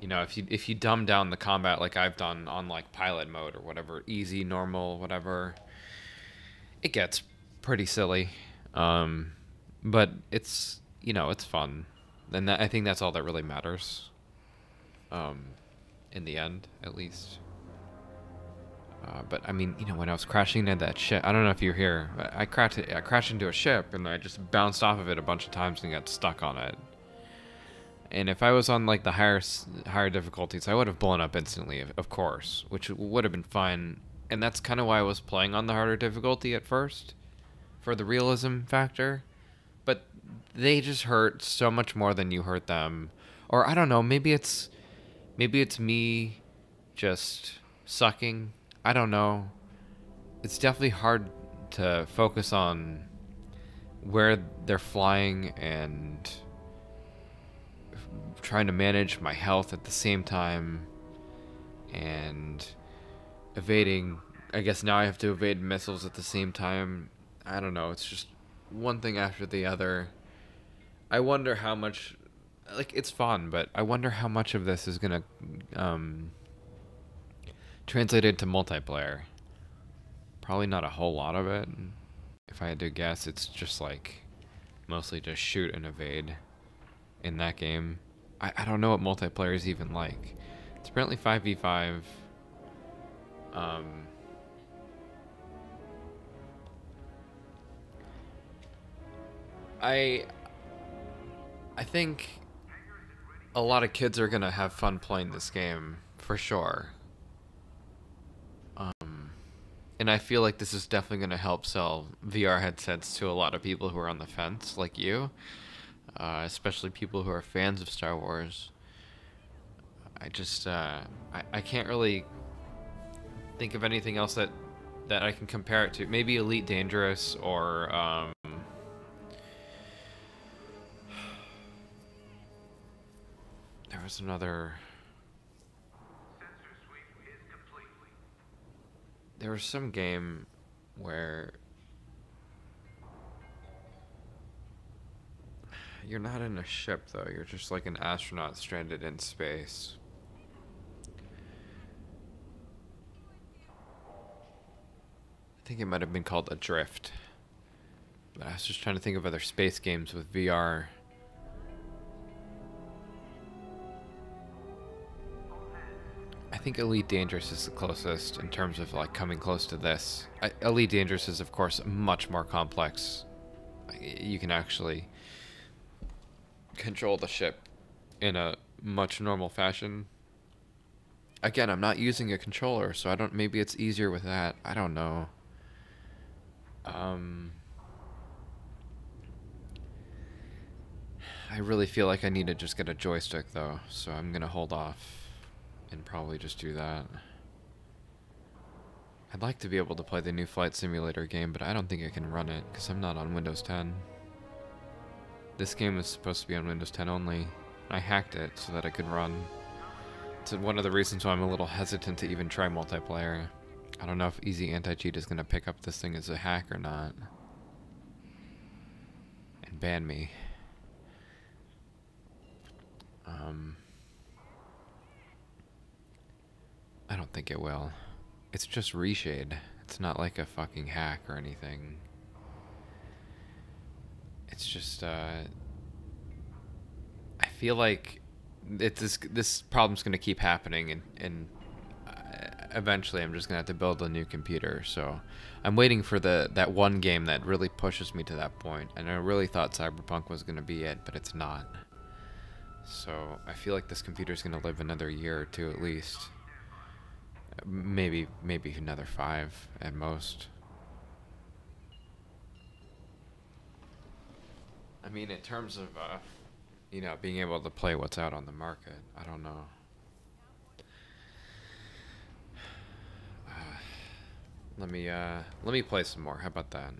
you know, if you if you dumb down the combat like I've done on like pilot mode or whatever, easy, normal, whatever, it gets pretty silly, um, but it's you know it's fun, and that, I think that's all that really matters. Um, in the end, at least. Uh, but I mean, you know, when I was crashing into that ship, I don't know if you're here. I crashed, I crashed into a ship, and I just bounced off of it a bunch of times and got stuck on it. And if I was on like the higher higher difficulties, I would have blown up instantly, of course, which would have been fine. And that's kind of why I was playing on the harder difficulty at first for the realism factor, but they just hurt so much more than you hurt them. Or I don't know, maybe it's maybe it's me just sucking. I don't know. It's definitely hard to focus on where they're flying and trying to manage my health at the same time and evading I guess now I have to evade missiles at the same time I don't know. It's just one thing after the other. I wonder how much, like, it's fun, but I wonder how much of this is gonna um, translate into multiplayer. Probably not a whole lot of it. If I had to guess, it's just like mostly just shoot and evade in that game. I, I don't know what multiplayer is even like. It's apparently 5v5. Um, I I think a lot of kids are gonna have fun playing this game for sure. Um, and I feel like this is definitely gonna help sell VR headsets to a lot of people who are on the fence, like you, uh, especially people who are fans of Star Wars. I just uh, I I can't really think of anything else that that I can compare it to. Maybe Elite Dangerous or um, there was another. There was some game where you're not in a ship though. You're just like an astronaut stranded in space. I think it might have been called Adrift. But I was just trying to think of other space games with VR. Think Elite Dangerous is the closest in terms of like coming close to this. I, Elite Dangerous is of course much more complex. You can actually control the ship in a much normal fashion. Again, I'm not using a controller, so I don't maybe it's easier with that. I don't know. Um, I really feel like I need to just get a joystick though, so I'm gonna hold off and probably just do that. I'd like to be able to play the new Flight Simulator game, but I don't think I can run it because I'm not on Windows 10. This game was supposed to be on Windows 10 only. I hacked it so that I could run. It's one of the reasons why I'm a little hesitant to even try multiplayer. I don't know if Easy Anti-Cheat is going to pick up this thing as a hack or not. And ban me. Um, I don't think it will. It's just reshade. It's not like a fucking hack or anything. It's just, uh... I feel like it's this, this problem's gonna keep happening and, and eventually I'm just gonna have to build a new computer. So I'm waiting for the that one game that really pushes me to that point. And I really thought Cyberpunk was gonna be it, but it's not. So I feel like this computer's gonna live another year or two at least. Maybe maybe another five at most. I mean, in terms of, uh, you know, being able to play what's out on the market, I don't know. Let me, uh, let me play some more. How about that?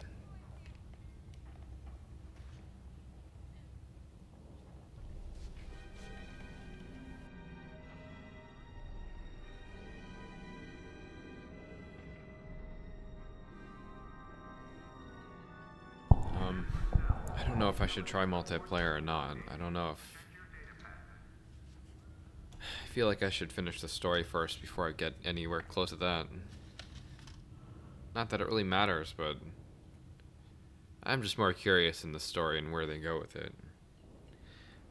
Don't know if I should try multiplayer or not. I don't know if... I feel like I should finish the story first before I get anywhere close to that. Not that it really matters, but I'm just more curious in the story and where they go with it.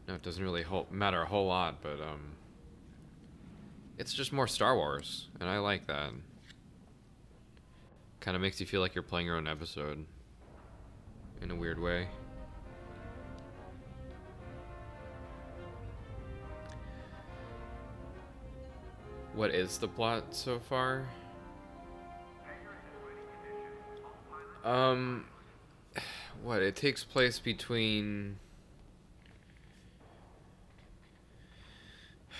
No, it doesn't really matter a whole lot, but um, it's just more Star Wars, and I like that. Kind of makes you feel like you're playing your own episode in a weird way. What is the plot so far? Um, what? It takes place between.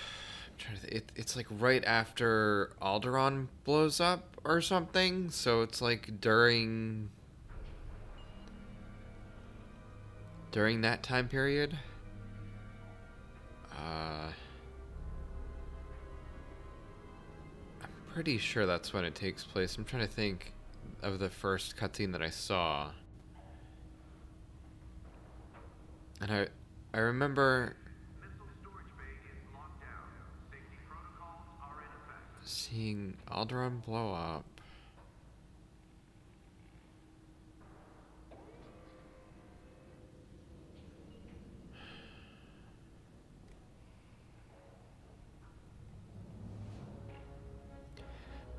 It, it's like right after Alderaan blows up or something. So it's like during. During that time period. Uh. Pretty sure that's when it takes place. I'm trying to think of the first cutscene that I saw. And I I remember seeing Alderaan blow up.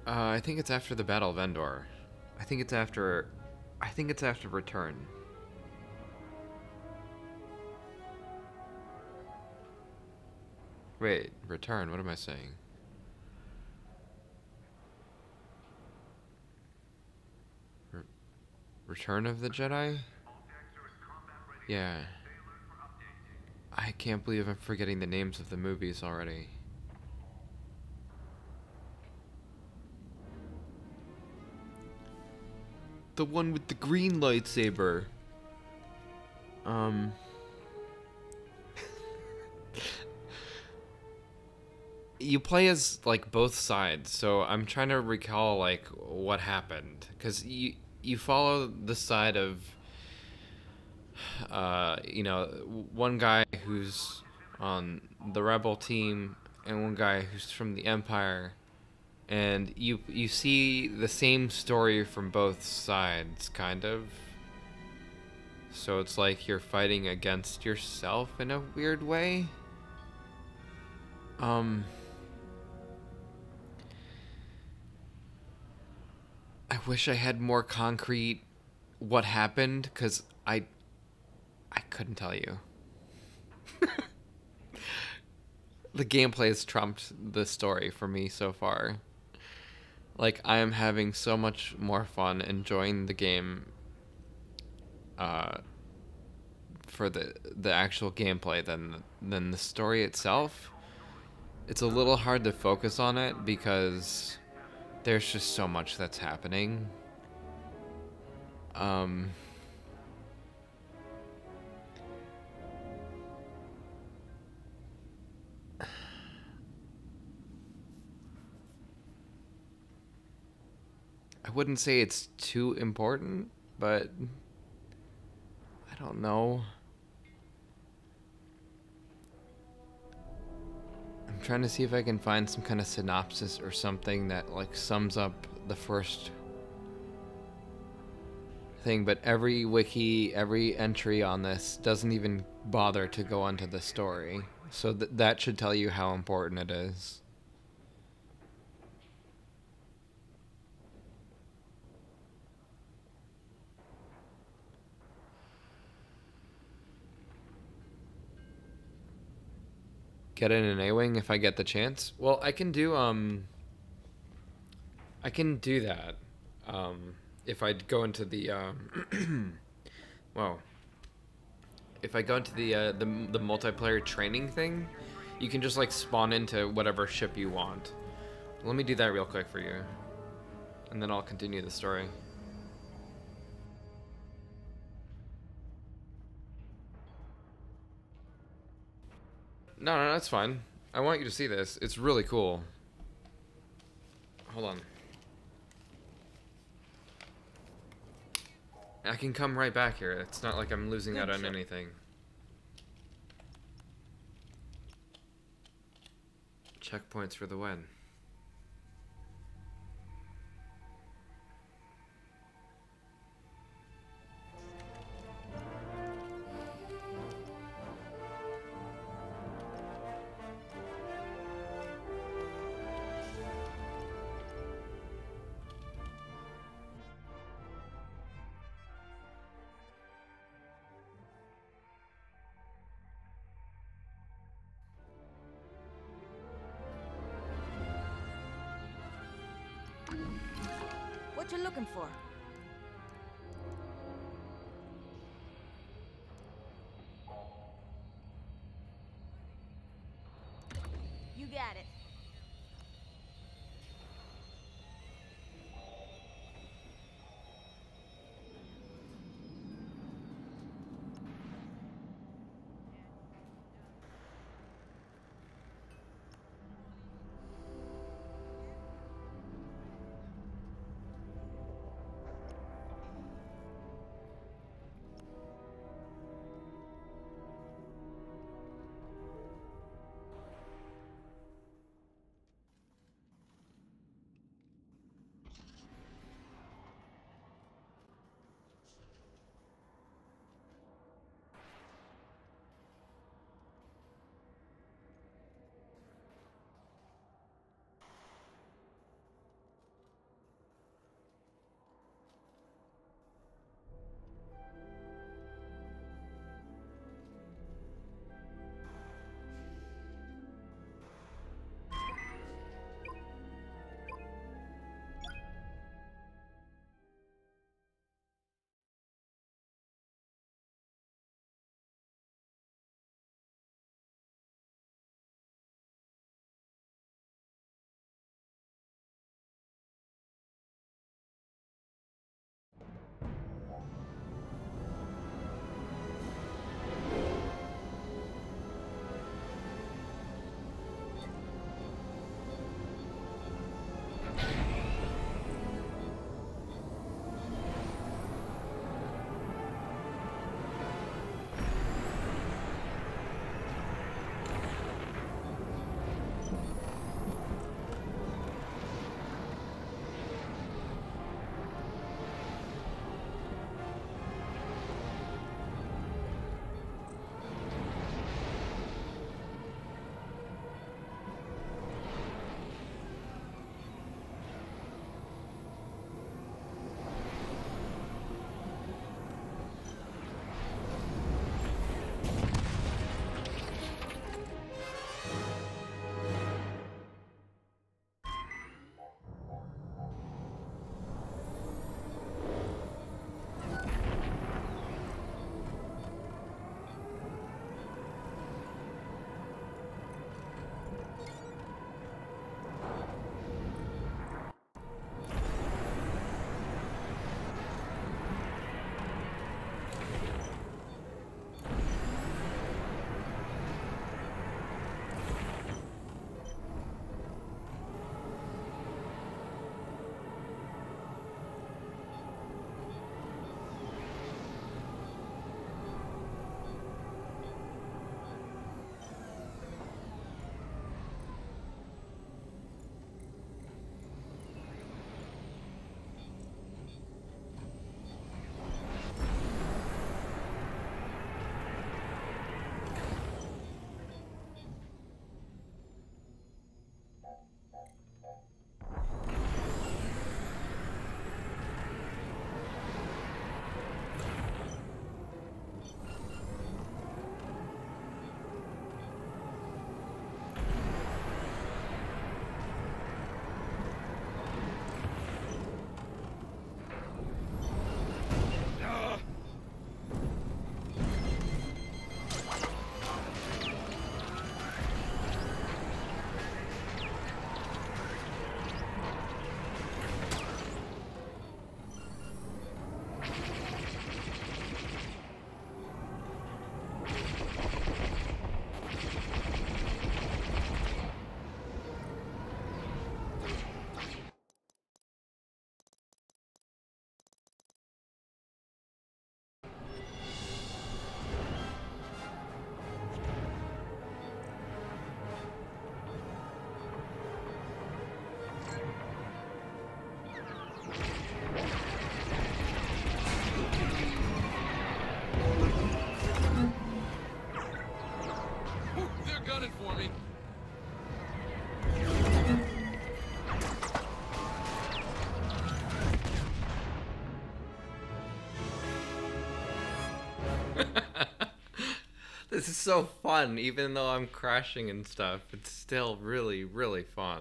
Uh, I think it's after the Battle of Endor. I think it's after... I think it's after Return. Wait, Return? What am I saying? Re Return of the Jedi? Yeah. I can't believe I'm forgetting the names of the movies already. The one with the green lightsaber. Um. you play as like both sides, so I'm trying to recall like what happened because you you follow the side of uh you know one guy who's on the rebel team and one guy who's from the empire and you you see the same story from both sides kind of. So it's like you're fighting against yourself in a weird way. Um I wish I had more concrete what happened cuz I I couldn't tell you. The gameplay has trumped the story for me so far like I am having so much more fun enjoying the game uh, for the the actual gameplay than than the story itself. It's a little hard to focus on it because there's just so much that's happening. Um I wouldn't say it's too important, but I don't know. I'm trying to see if I can find some kind of synopsis or something that like sums up the first thing, but every wiki, every entry on this doesn't even bother to go onto the story. So th- that should tell you how important it is. Get in an A-wing if I get the chance. Well, I can do um I can do that. Um if I go into the um well, if I go into the uh, the the multiplayer training thing, you can just like spawn into whatever ship you want. Let me do that real quick for you. And then I'll continue the story. No, no, that's fine. I want you to see this. It's really cool. Hold on. I can come right back here. It's not like I'm losing out on anything. Checkpoints for the win. This is so fun, even though I'm crashing and stuff. It's still really, really fun.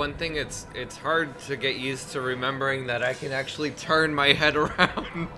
One thing it's it's hard to get used to remembering that I can actually turn my head around.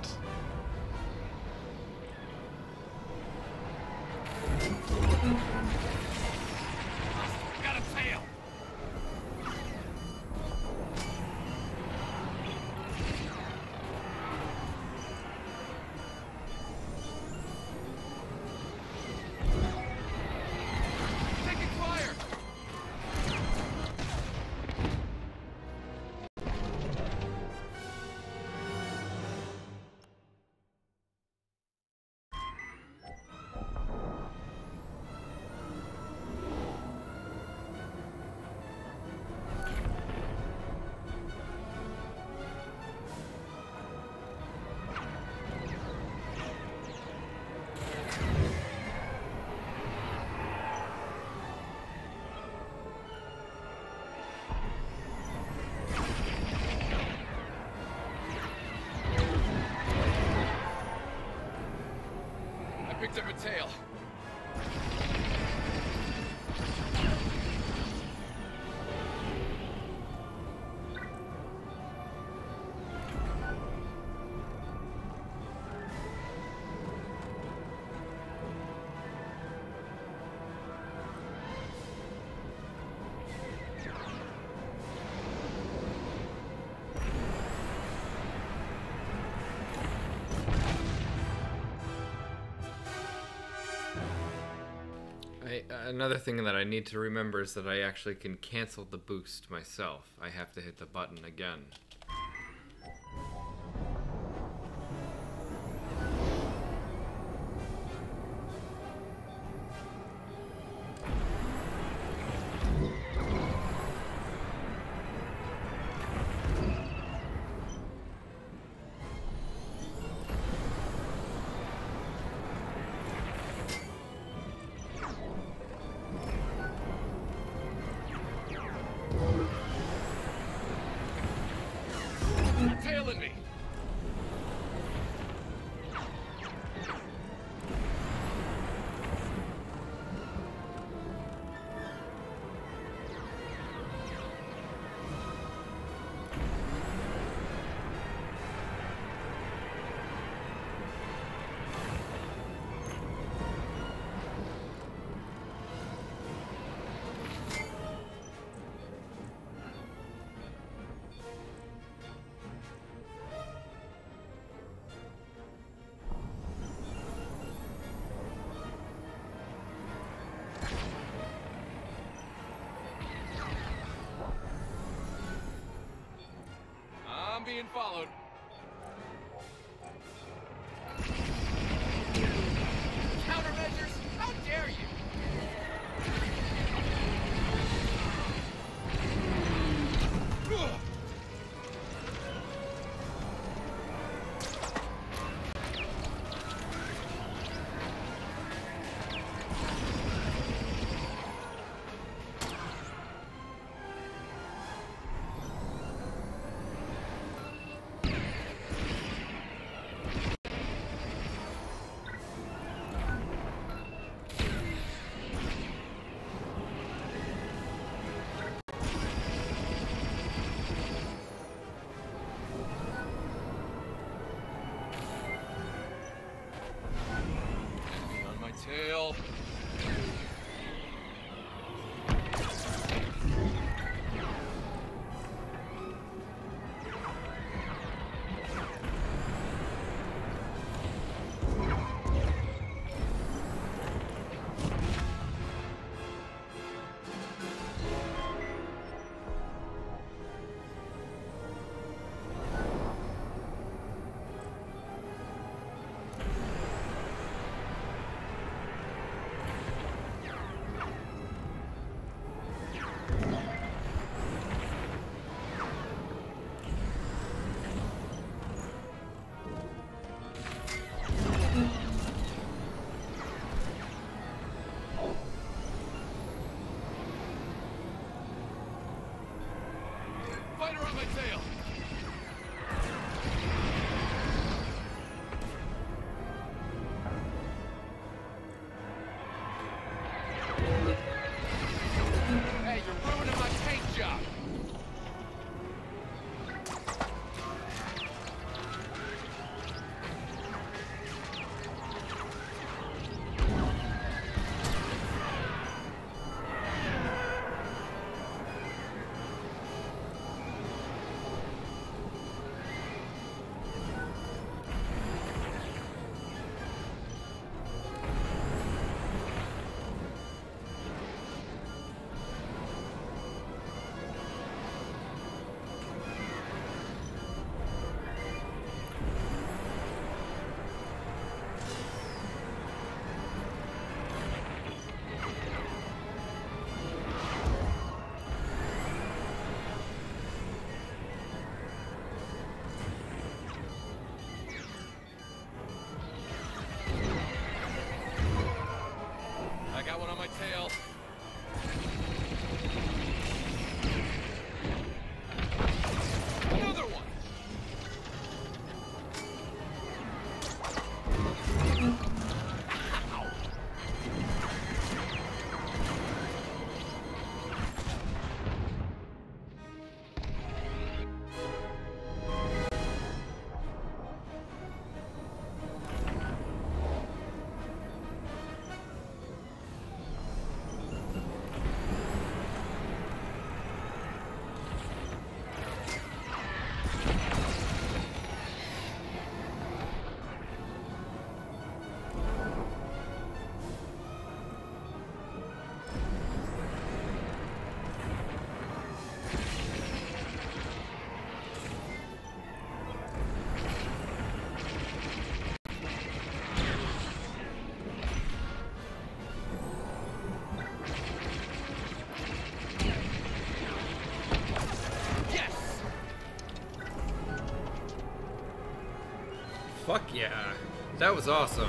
Another thing that I need to remember is that I actually can cancel the boost myself. I have to hit the button again. Followed. Fighter tail. Fuck yeah. That was awesome.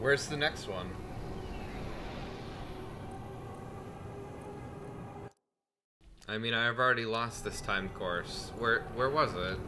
Where's the next one? I mean, I've already lost this time course. Where where was it?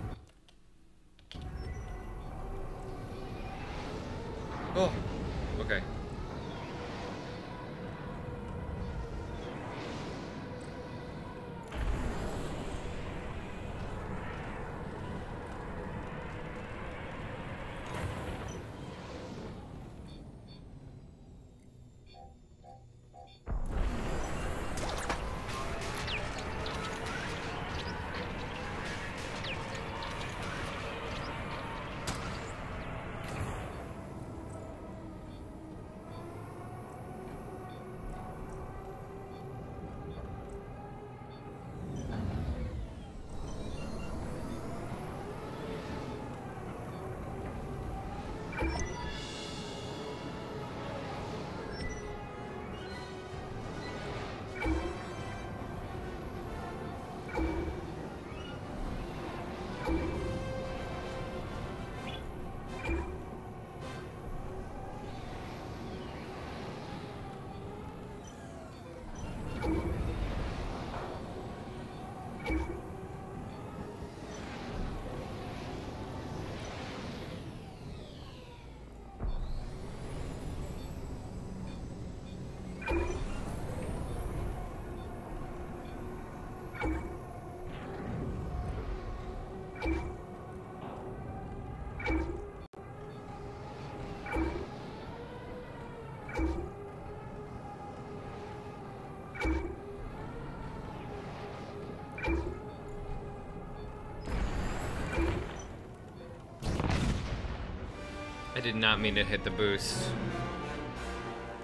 I did not mean to hit the boost.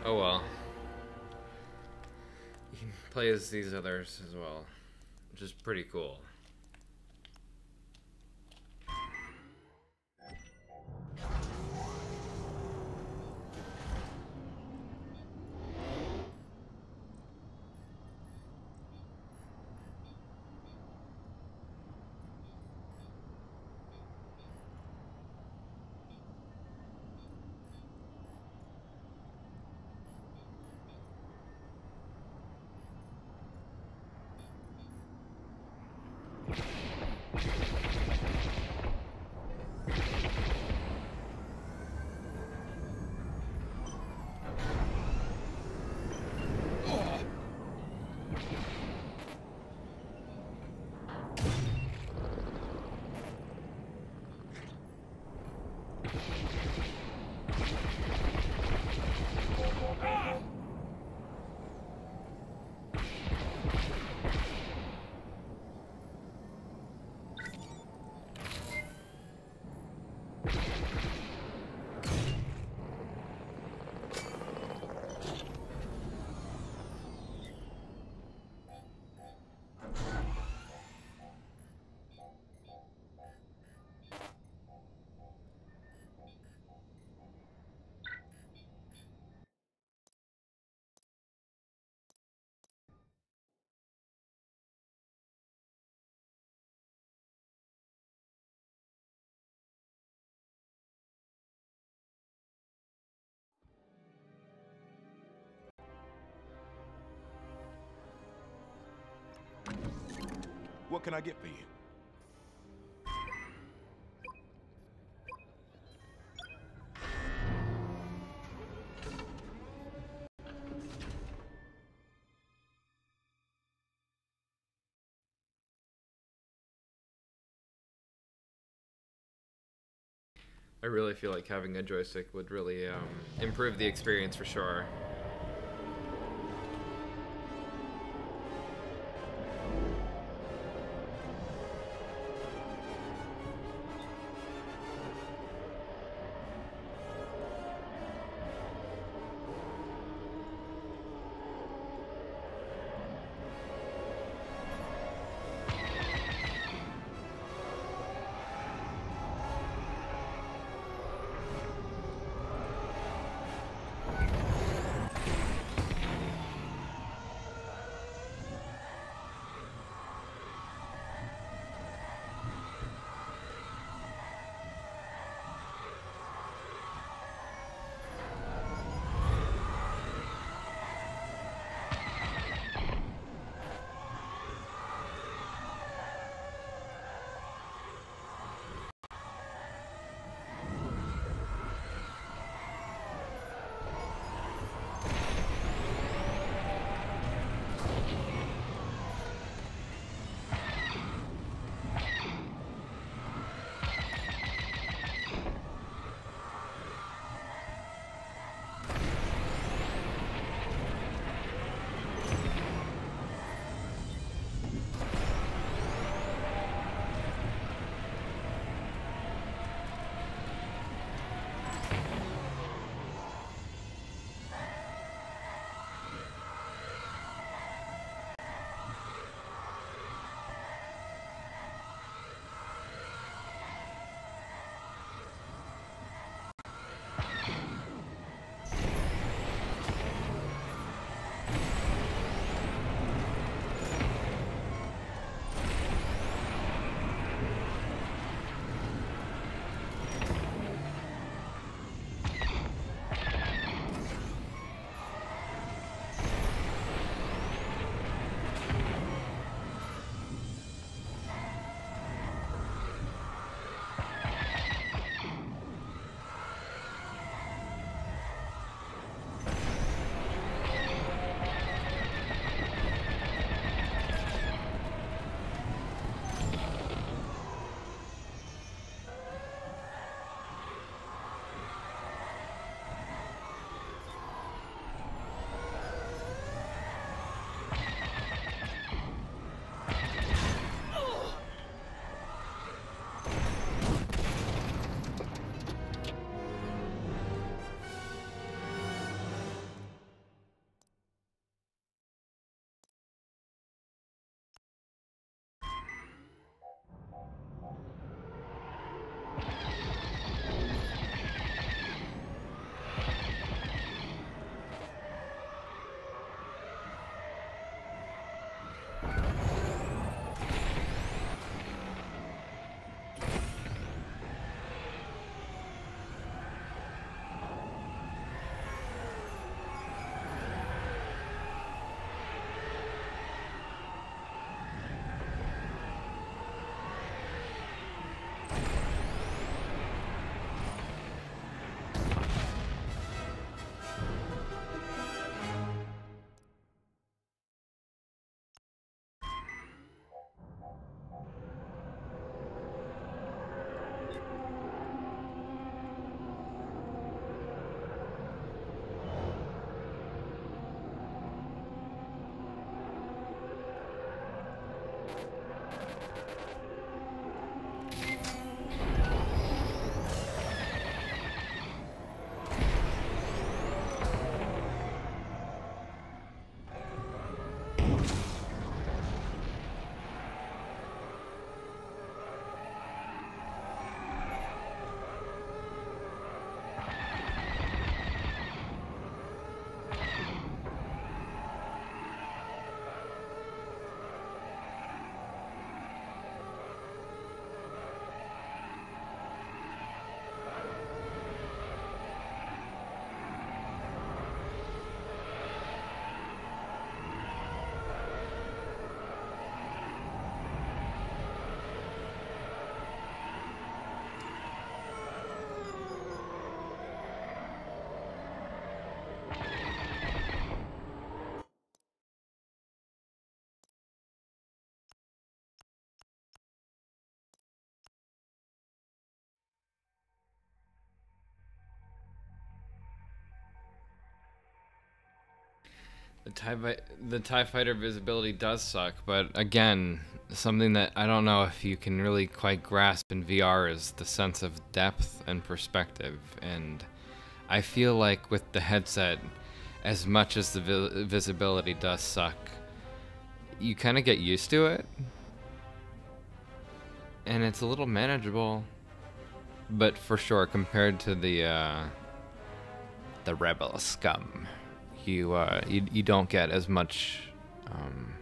Oh well. You can play as these others as well, which is pretty cool. What can I get for you? I really feel like having a joystick would really um, improve the experience for sure. The TIE, the TIE fighter visibility does suck, but again, something that I don't know if you can really quite grasp in VR is the sense of depth and perspective. And I feel like with the headset, as much as the vi- visibility does suck, you kind of get used to it. And it's a little manageable. But for sure, compared to the uh, the rebel scum, you uh, you you don't get as much um,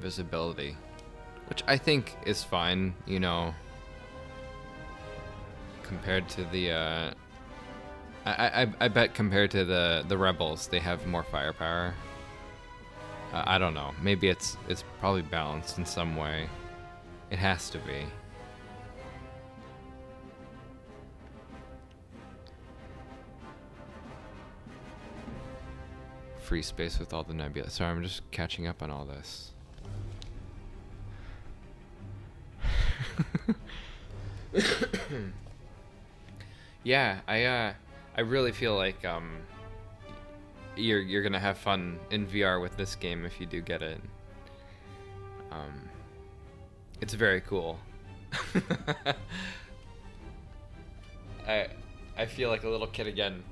visibility, which I think is fine. You know, compared to the uh, I, I I bet compared to the the rebels, they have more firepower. Uh, I don't know. Maybe it's it's probably balanced in some way. It has to be. Free space with all the nebula. Sorry, I'm just catching up on all this. yeah, I uh I really feel like um you're you're gonna have fun in VR with this game if you do get it. Um, it's very cool. I I feel like a little kid again.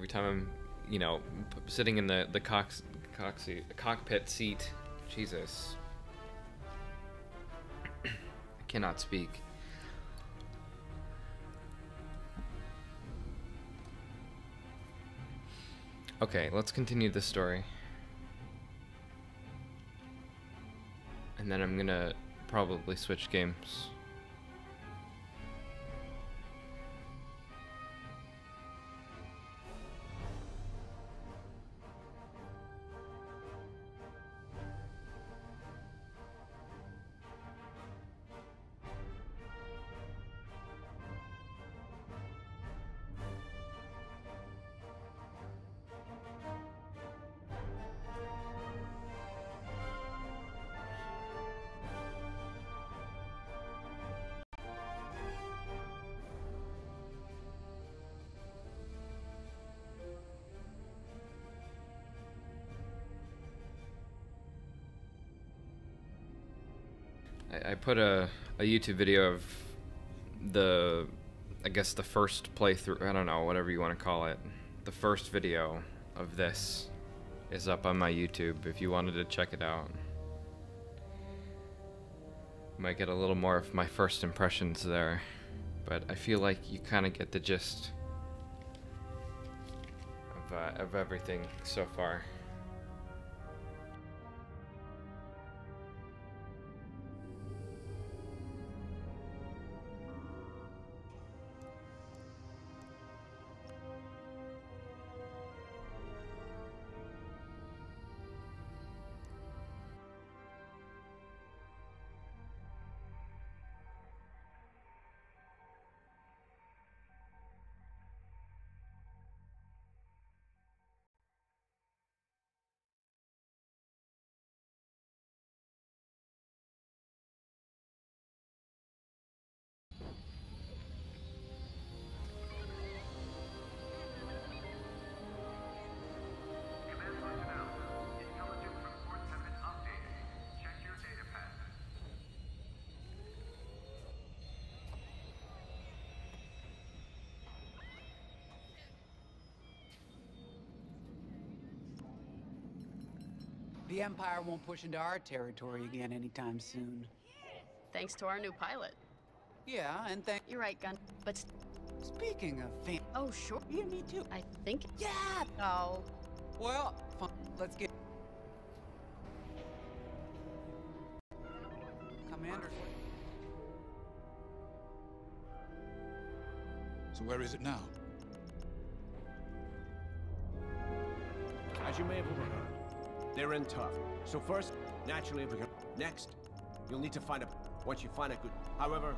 Every time I'm, you know, sitting in the the cox, coxy, cockpit seat, Jesus, I cannot speak. Okay, let's continue the story. And then I'm gonna probably switch games. I, put a, a YouTube video of the, I guess the first playthrough, I don't know, whatever you want to call it. The first video of this is up on my YouTube if you wanted to check it out. Might get a little more of my first impressions there, but I feel like you kind of get the gist of, uh, of everything so far. The Empire won't push into our territory again anytime soon. Thanks to our new pilot. Yeah, and thank. You're right, Gun. But Speaking of fan. oh, sure. Yeah, me too. I think. Yeah. Oh, Well, fine. let's get. Commander. So where is it now? As you may have overheard, they're in tough. So first, naturally, we can... Next, you'll need to find a... Once you find a good... However,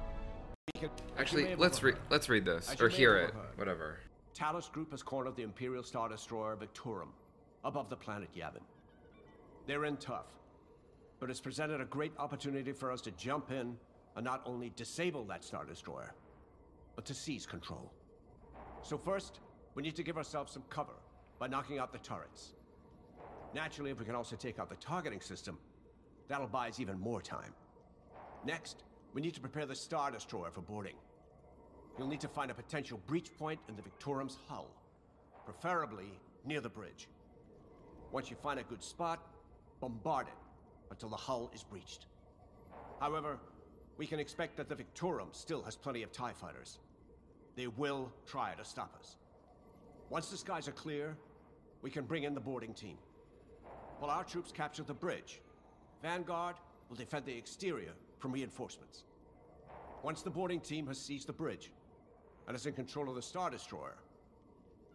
can... as you may Actually, let's read let's read this or hear it, overheard, whatever. Talos Group has cornered the Imperial Star Destroyer Victorum, above the planet Yavin. They're in tough, but it's presented a great opportunity for us to jump in and not only disable that Star Destroyer, but to seize control. So first, we need to give ourselves some cover by knocking out the turrets. Naturally, if we can also take out the targeting system, that'll buy us even more time. Next, we need to prepare the Star Destroyer for boarding. You'll need to find a potential breach point in the Victorum's hull, preferably near the bridge. Once you find a good spot, bombard it until the hull is breached. However, we can expect that the Victorum still has plenty of TIE fighters. They will try to stop us. Once the skies are clear, we can bring in the boarding team. While our troops capture the bridge, Vanguard will defend the exterior from reinforcements. Once the boarding team has seized the bridge and is in control of the Star Destroyer,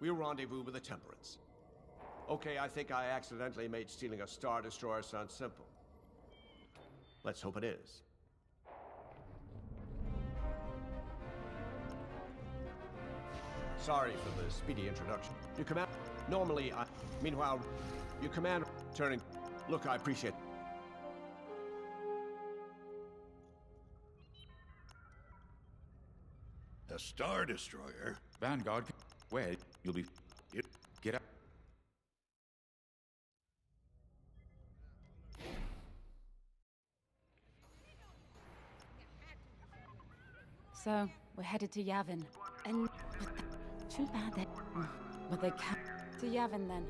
we'll rendezvous with the Temperance. Okay, I think I accidentally made stealing a Star Destroyer sound simple. Let's hope it is. Sorry for the speedy introduction. You command... Normally, I... Meanwhile, you command... Turning... Look, I appreciate... A Star Destroyer? Vanguard, wait, you'll be... Get, get up. So, we're headed to Yavin. And... Too bad that... But they can't... To Yavin, then.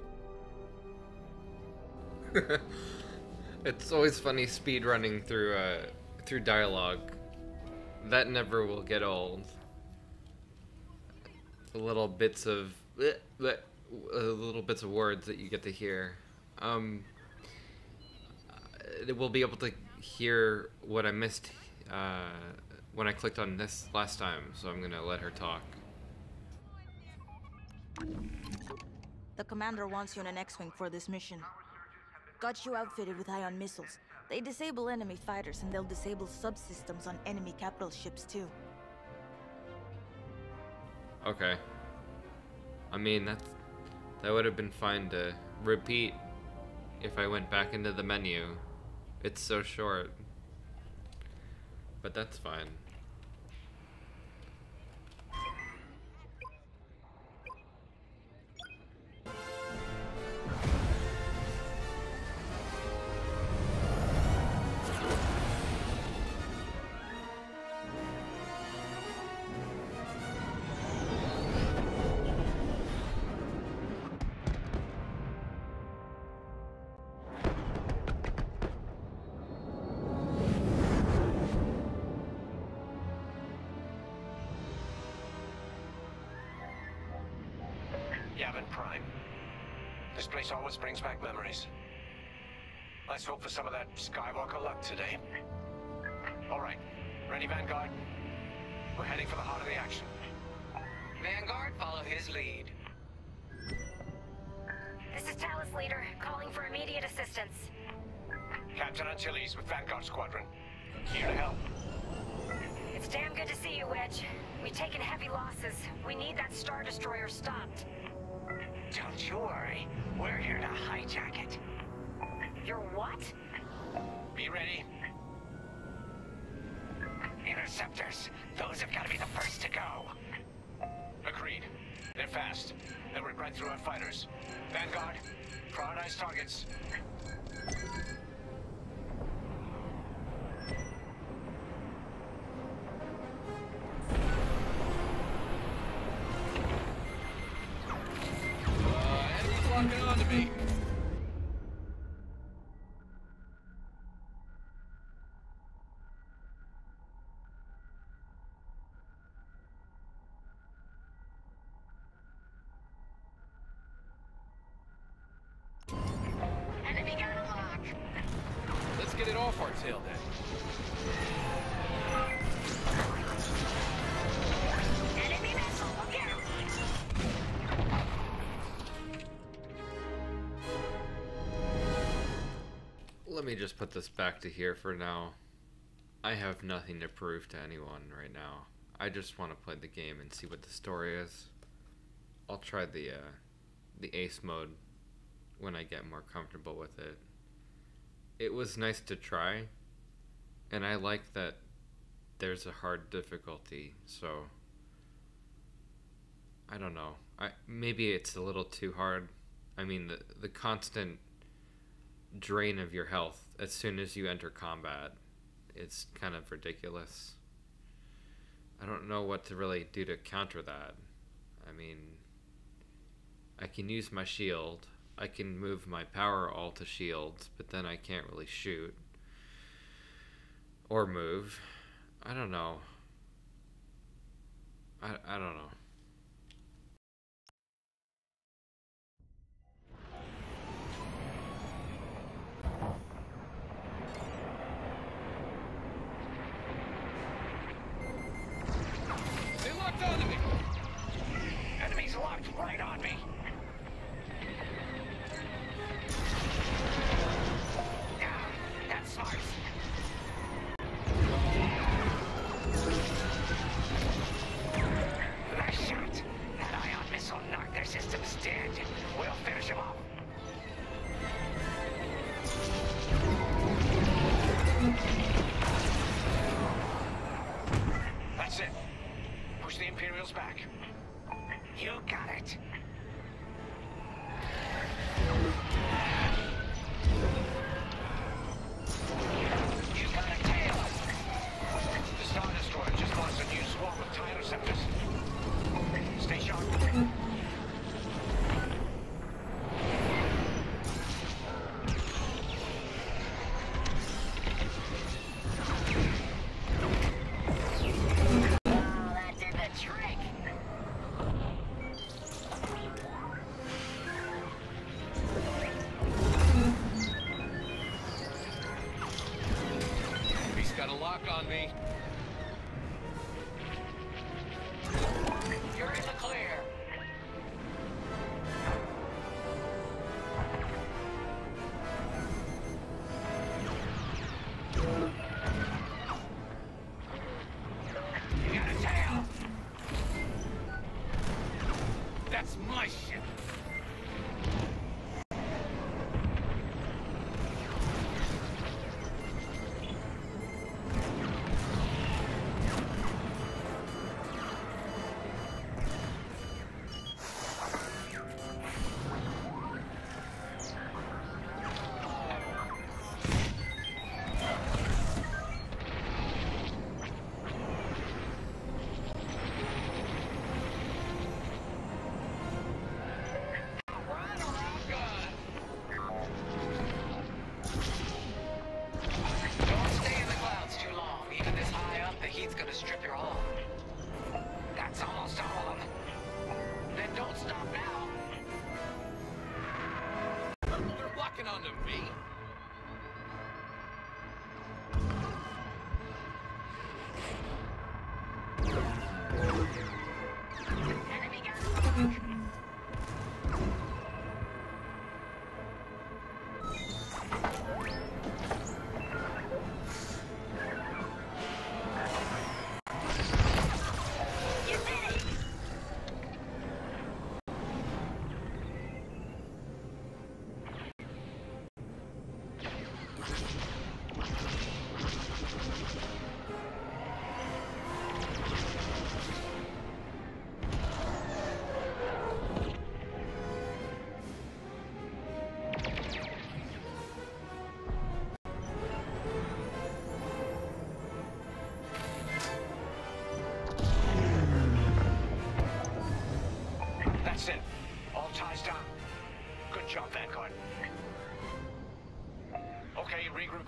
it's always funny speed running through uh, through dialogue. That never will get old. The little bits of uh, little bits of words that you get to hear. Um, we'll be able to hear what I missed uh, when I clicked on this last time, so I'm gonna let her talk. The commander wants you in an X-Wing for this mission. Got you outfitted with ion missiles. They disable enemy fighters and they'll disable subsystems on enemy capital ships too. Okay. I mean, that's, that would have been fine to repeat if I went back into the menu. It's so short. But that's fine. Let's hope for some of that Skywalker luck today. All right. Ready, Vanguard? We're heading for the heart of the action. Vanguard, follow his lead. This is Talus Leader, calling for immediate assistance. Captain Antilles with Vanguard Squadron. Here to help. It's damn good to see you, Wedge. We've taken heavy losses. We need that Star Destroyer stopped. Don't you worry. We're here to hijack it. You're what? Be ready. Interceptors. Those have got to be the first to go. Agreed. They're fast. They'll rip right through our fighters. Vanguard, prioritize targets. Just put this back to here for now. I have nothing to prove to anyone right now. I just want to play the game and see what the story is. I'll try the uh, the ace mode when I get more comfortable with it. It was nice to try, and I like that there's a hard difficulty, so I don't know. I maybe it's a little too hard. I mean the the constant drain of your health as soon as you enter combat it's kind of ridiculous. I don't know what to really do to counter that. I mean, I can use my shield. I can move my power all to shields, but then I can't really shoot or move. I don't know. I I don't know.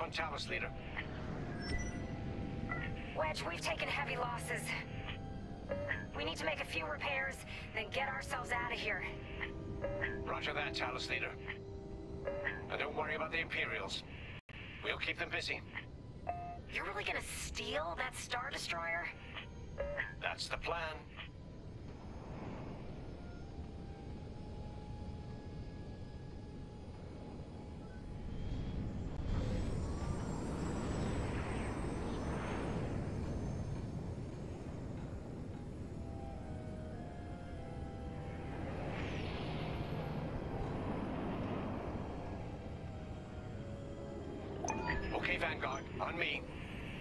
On Talos, leader. Wedge, we've taken heavy losses. We need to make a few repairs, then get ourselves out of here. Roger that, Talos, leader. And don't worry about the Imperials. We'll keep them busy. You're really gonna steal that Star Destroyer? That's the plan.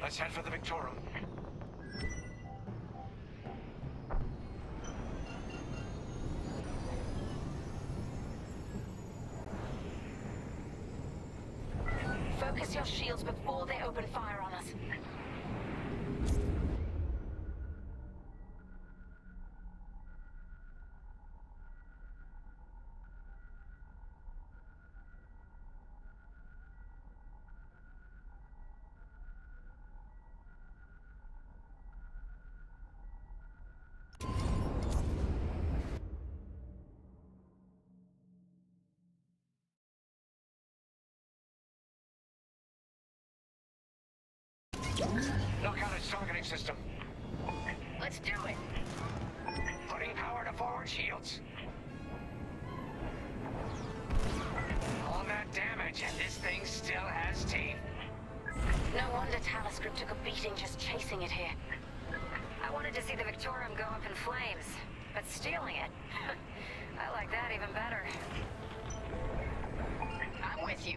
Let's head for the Victorum. Knock out its targeting system. Let's do it. Putting power to forward shields. All that damage, and this thing still has teeth. No wonder Talos Group took a beating just chasing it here. I wanted to see the Victorum go up in flames, but stealing it? I like that even better. I'm with you.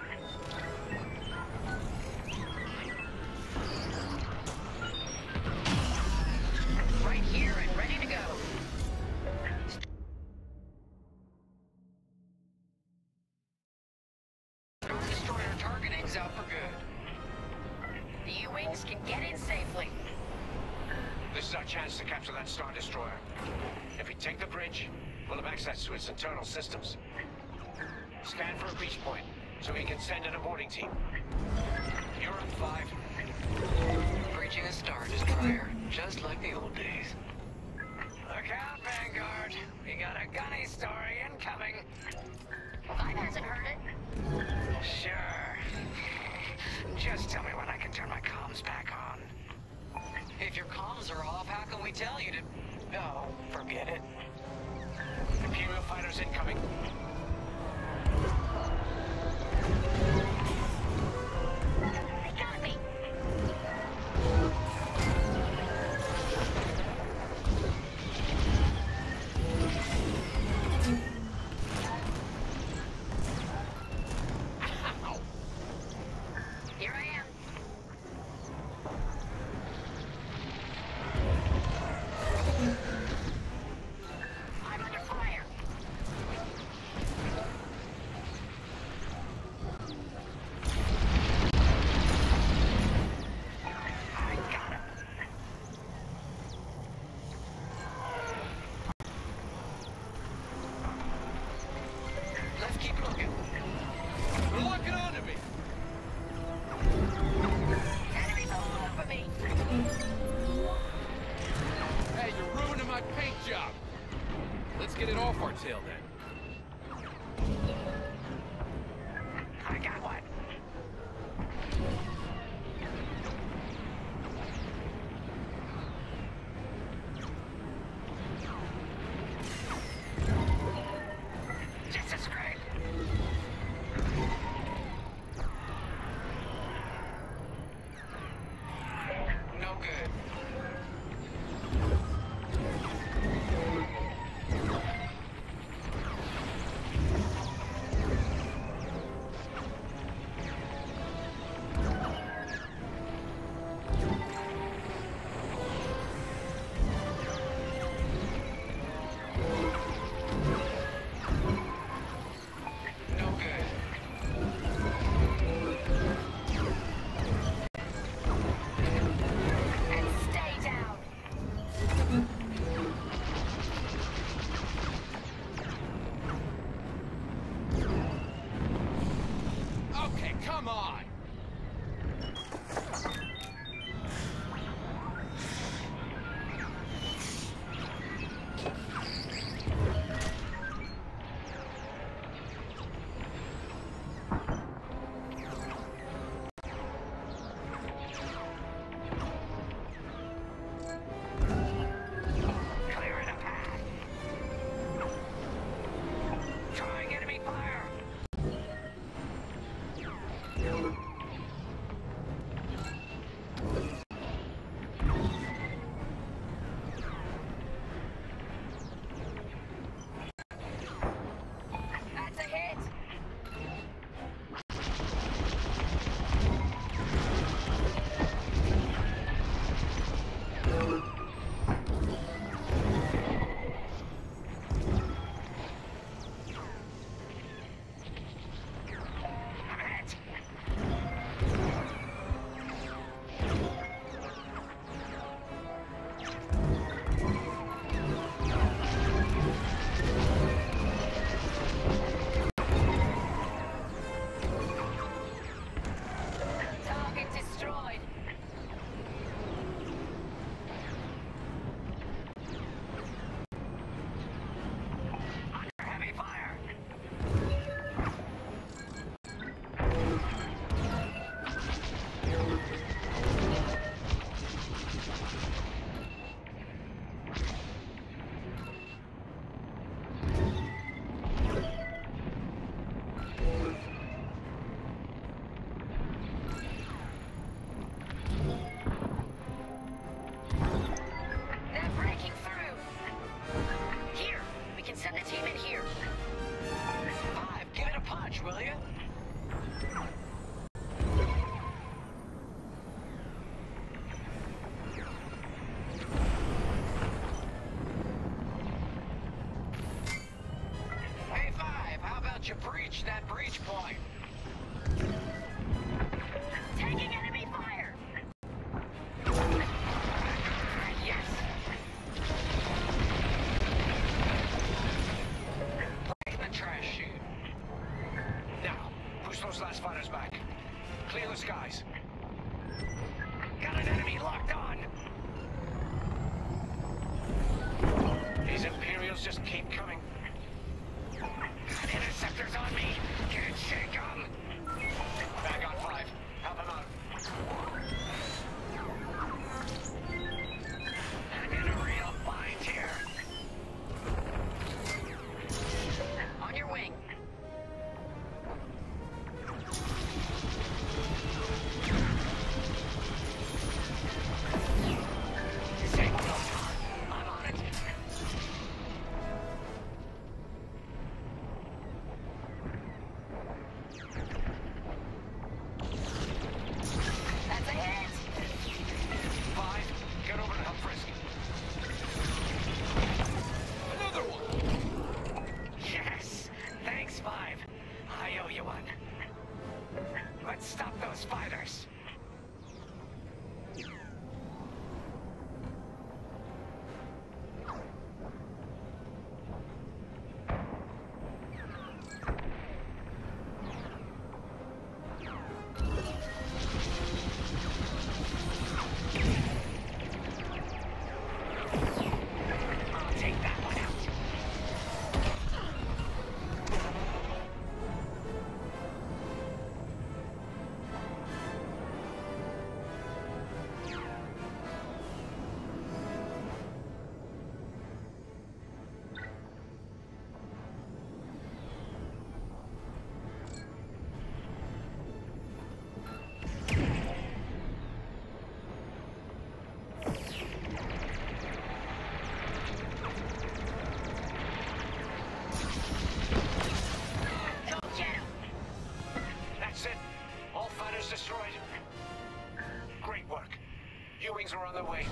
U-Wings are on their way.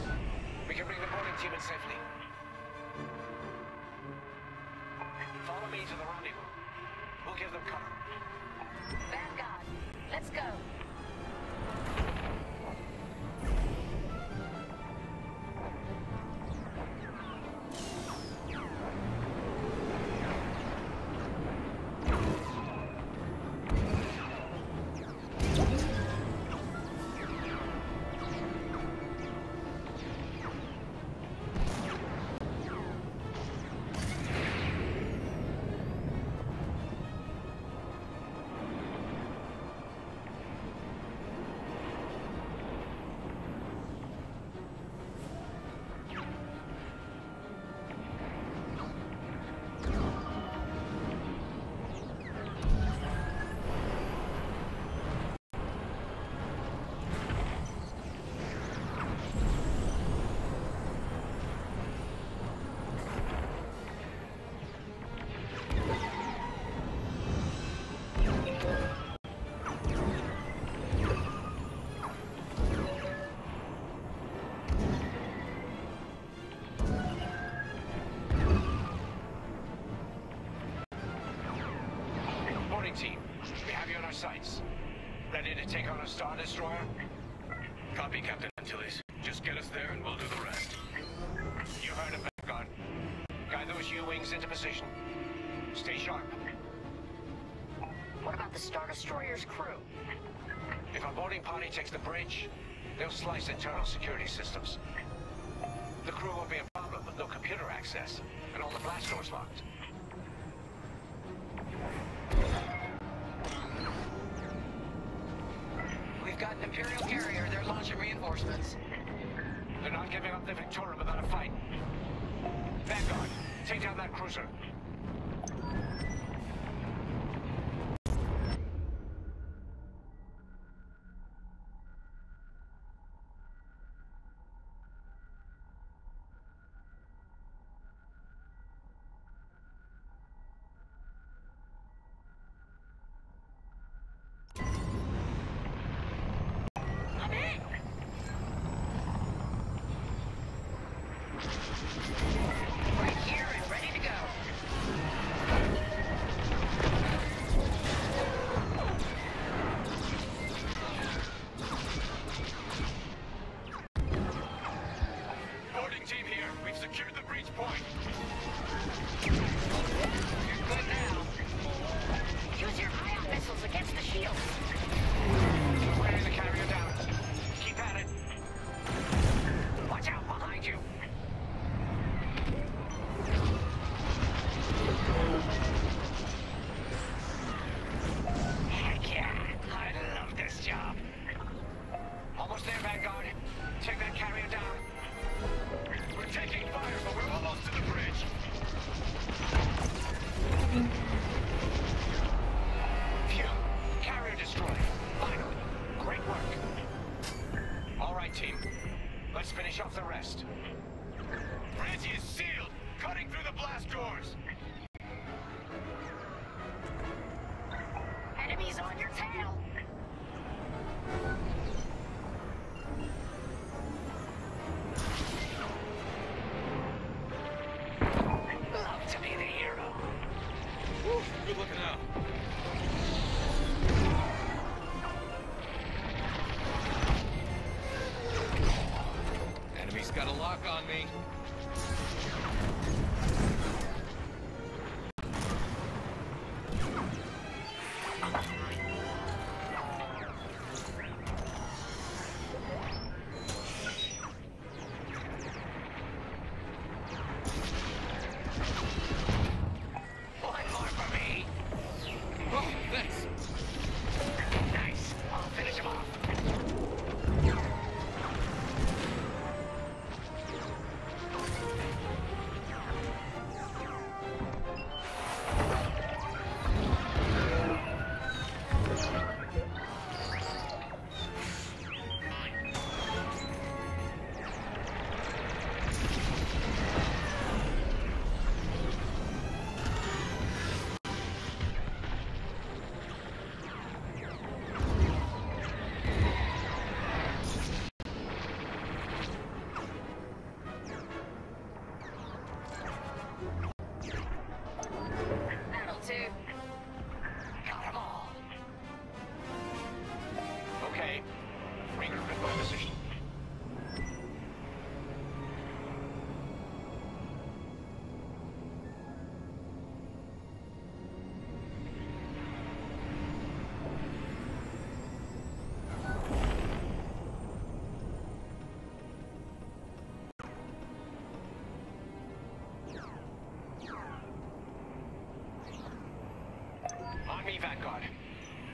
We can bring the boarding team in safely. Follow me to the rendezvous. We'll give them cover. Vanguard, let's go. On a Star Destroyer? Copy, Captain Antilles. Just get us there and we'll do the rest. You heard him, Vanguard. Guide those U-Wings into position. Stay sharp. What about the Star Destroyer's crew? If our boarding party takes the bridge, they'll slice internal security systems. The crew won't be a problem with no computer access, and all the blast doors locked. Reinforcements. They're not giving up the Victorum without a fight. Vanguard, take down that cruiser. course.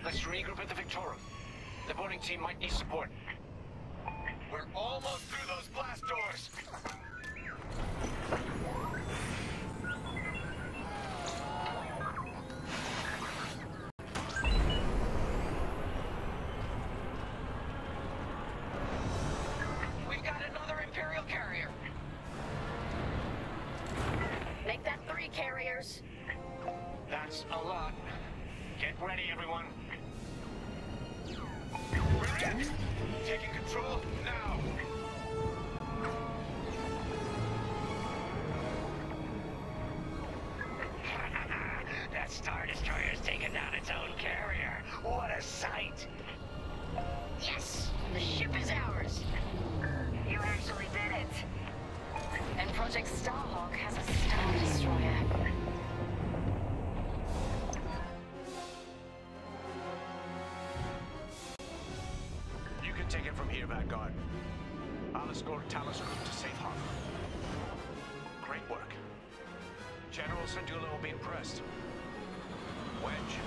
Let's regroup at the Victorum. The boarding team might need support. We're almost through those blast doors. Sight! Yes, the ship is ours. You actually did it. And Project Starhawk has a Star Destroyer. You can take it from here, Vanguard. I'll escort Talos Group to safe harbor. Great work. General Syndulla will be impressed. Wedge,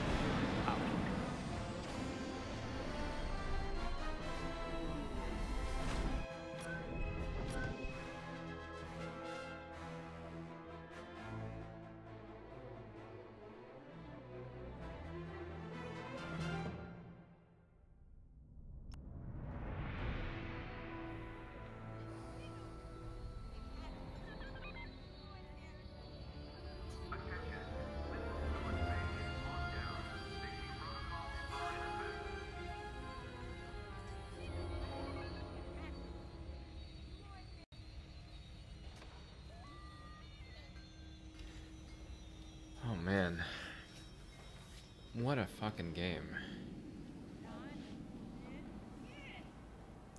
man. What a fucking game.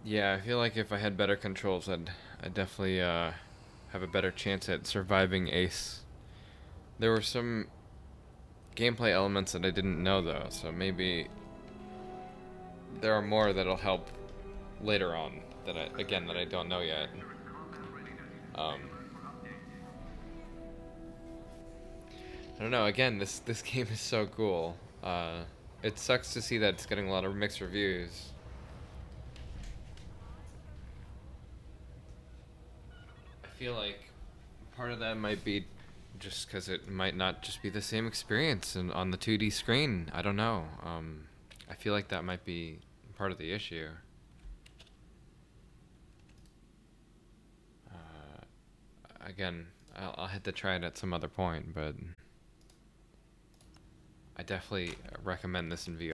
Yeah, I feel like if I had better controls, I'd, I'd definitely uh, have a better chance at surviving Ace. There were some gameplay elements that I didn't know though, so maybe there are more that'll help later on that I again that I don't know yet. Um, I don't know. Again, this this game is so cool. Uh, it sucks to see that it's getting a lot of mixed reviews. I feel like part of that might be just because it might not just be the same experience in, on the 2D screen. I don't know. Um, I feel like that might be part of the issue. Uh, again, I'll, I'll have to try it at some other point, but I definitely recommend this in VR.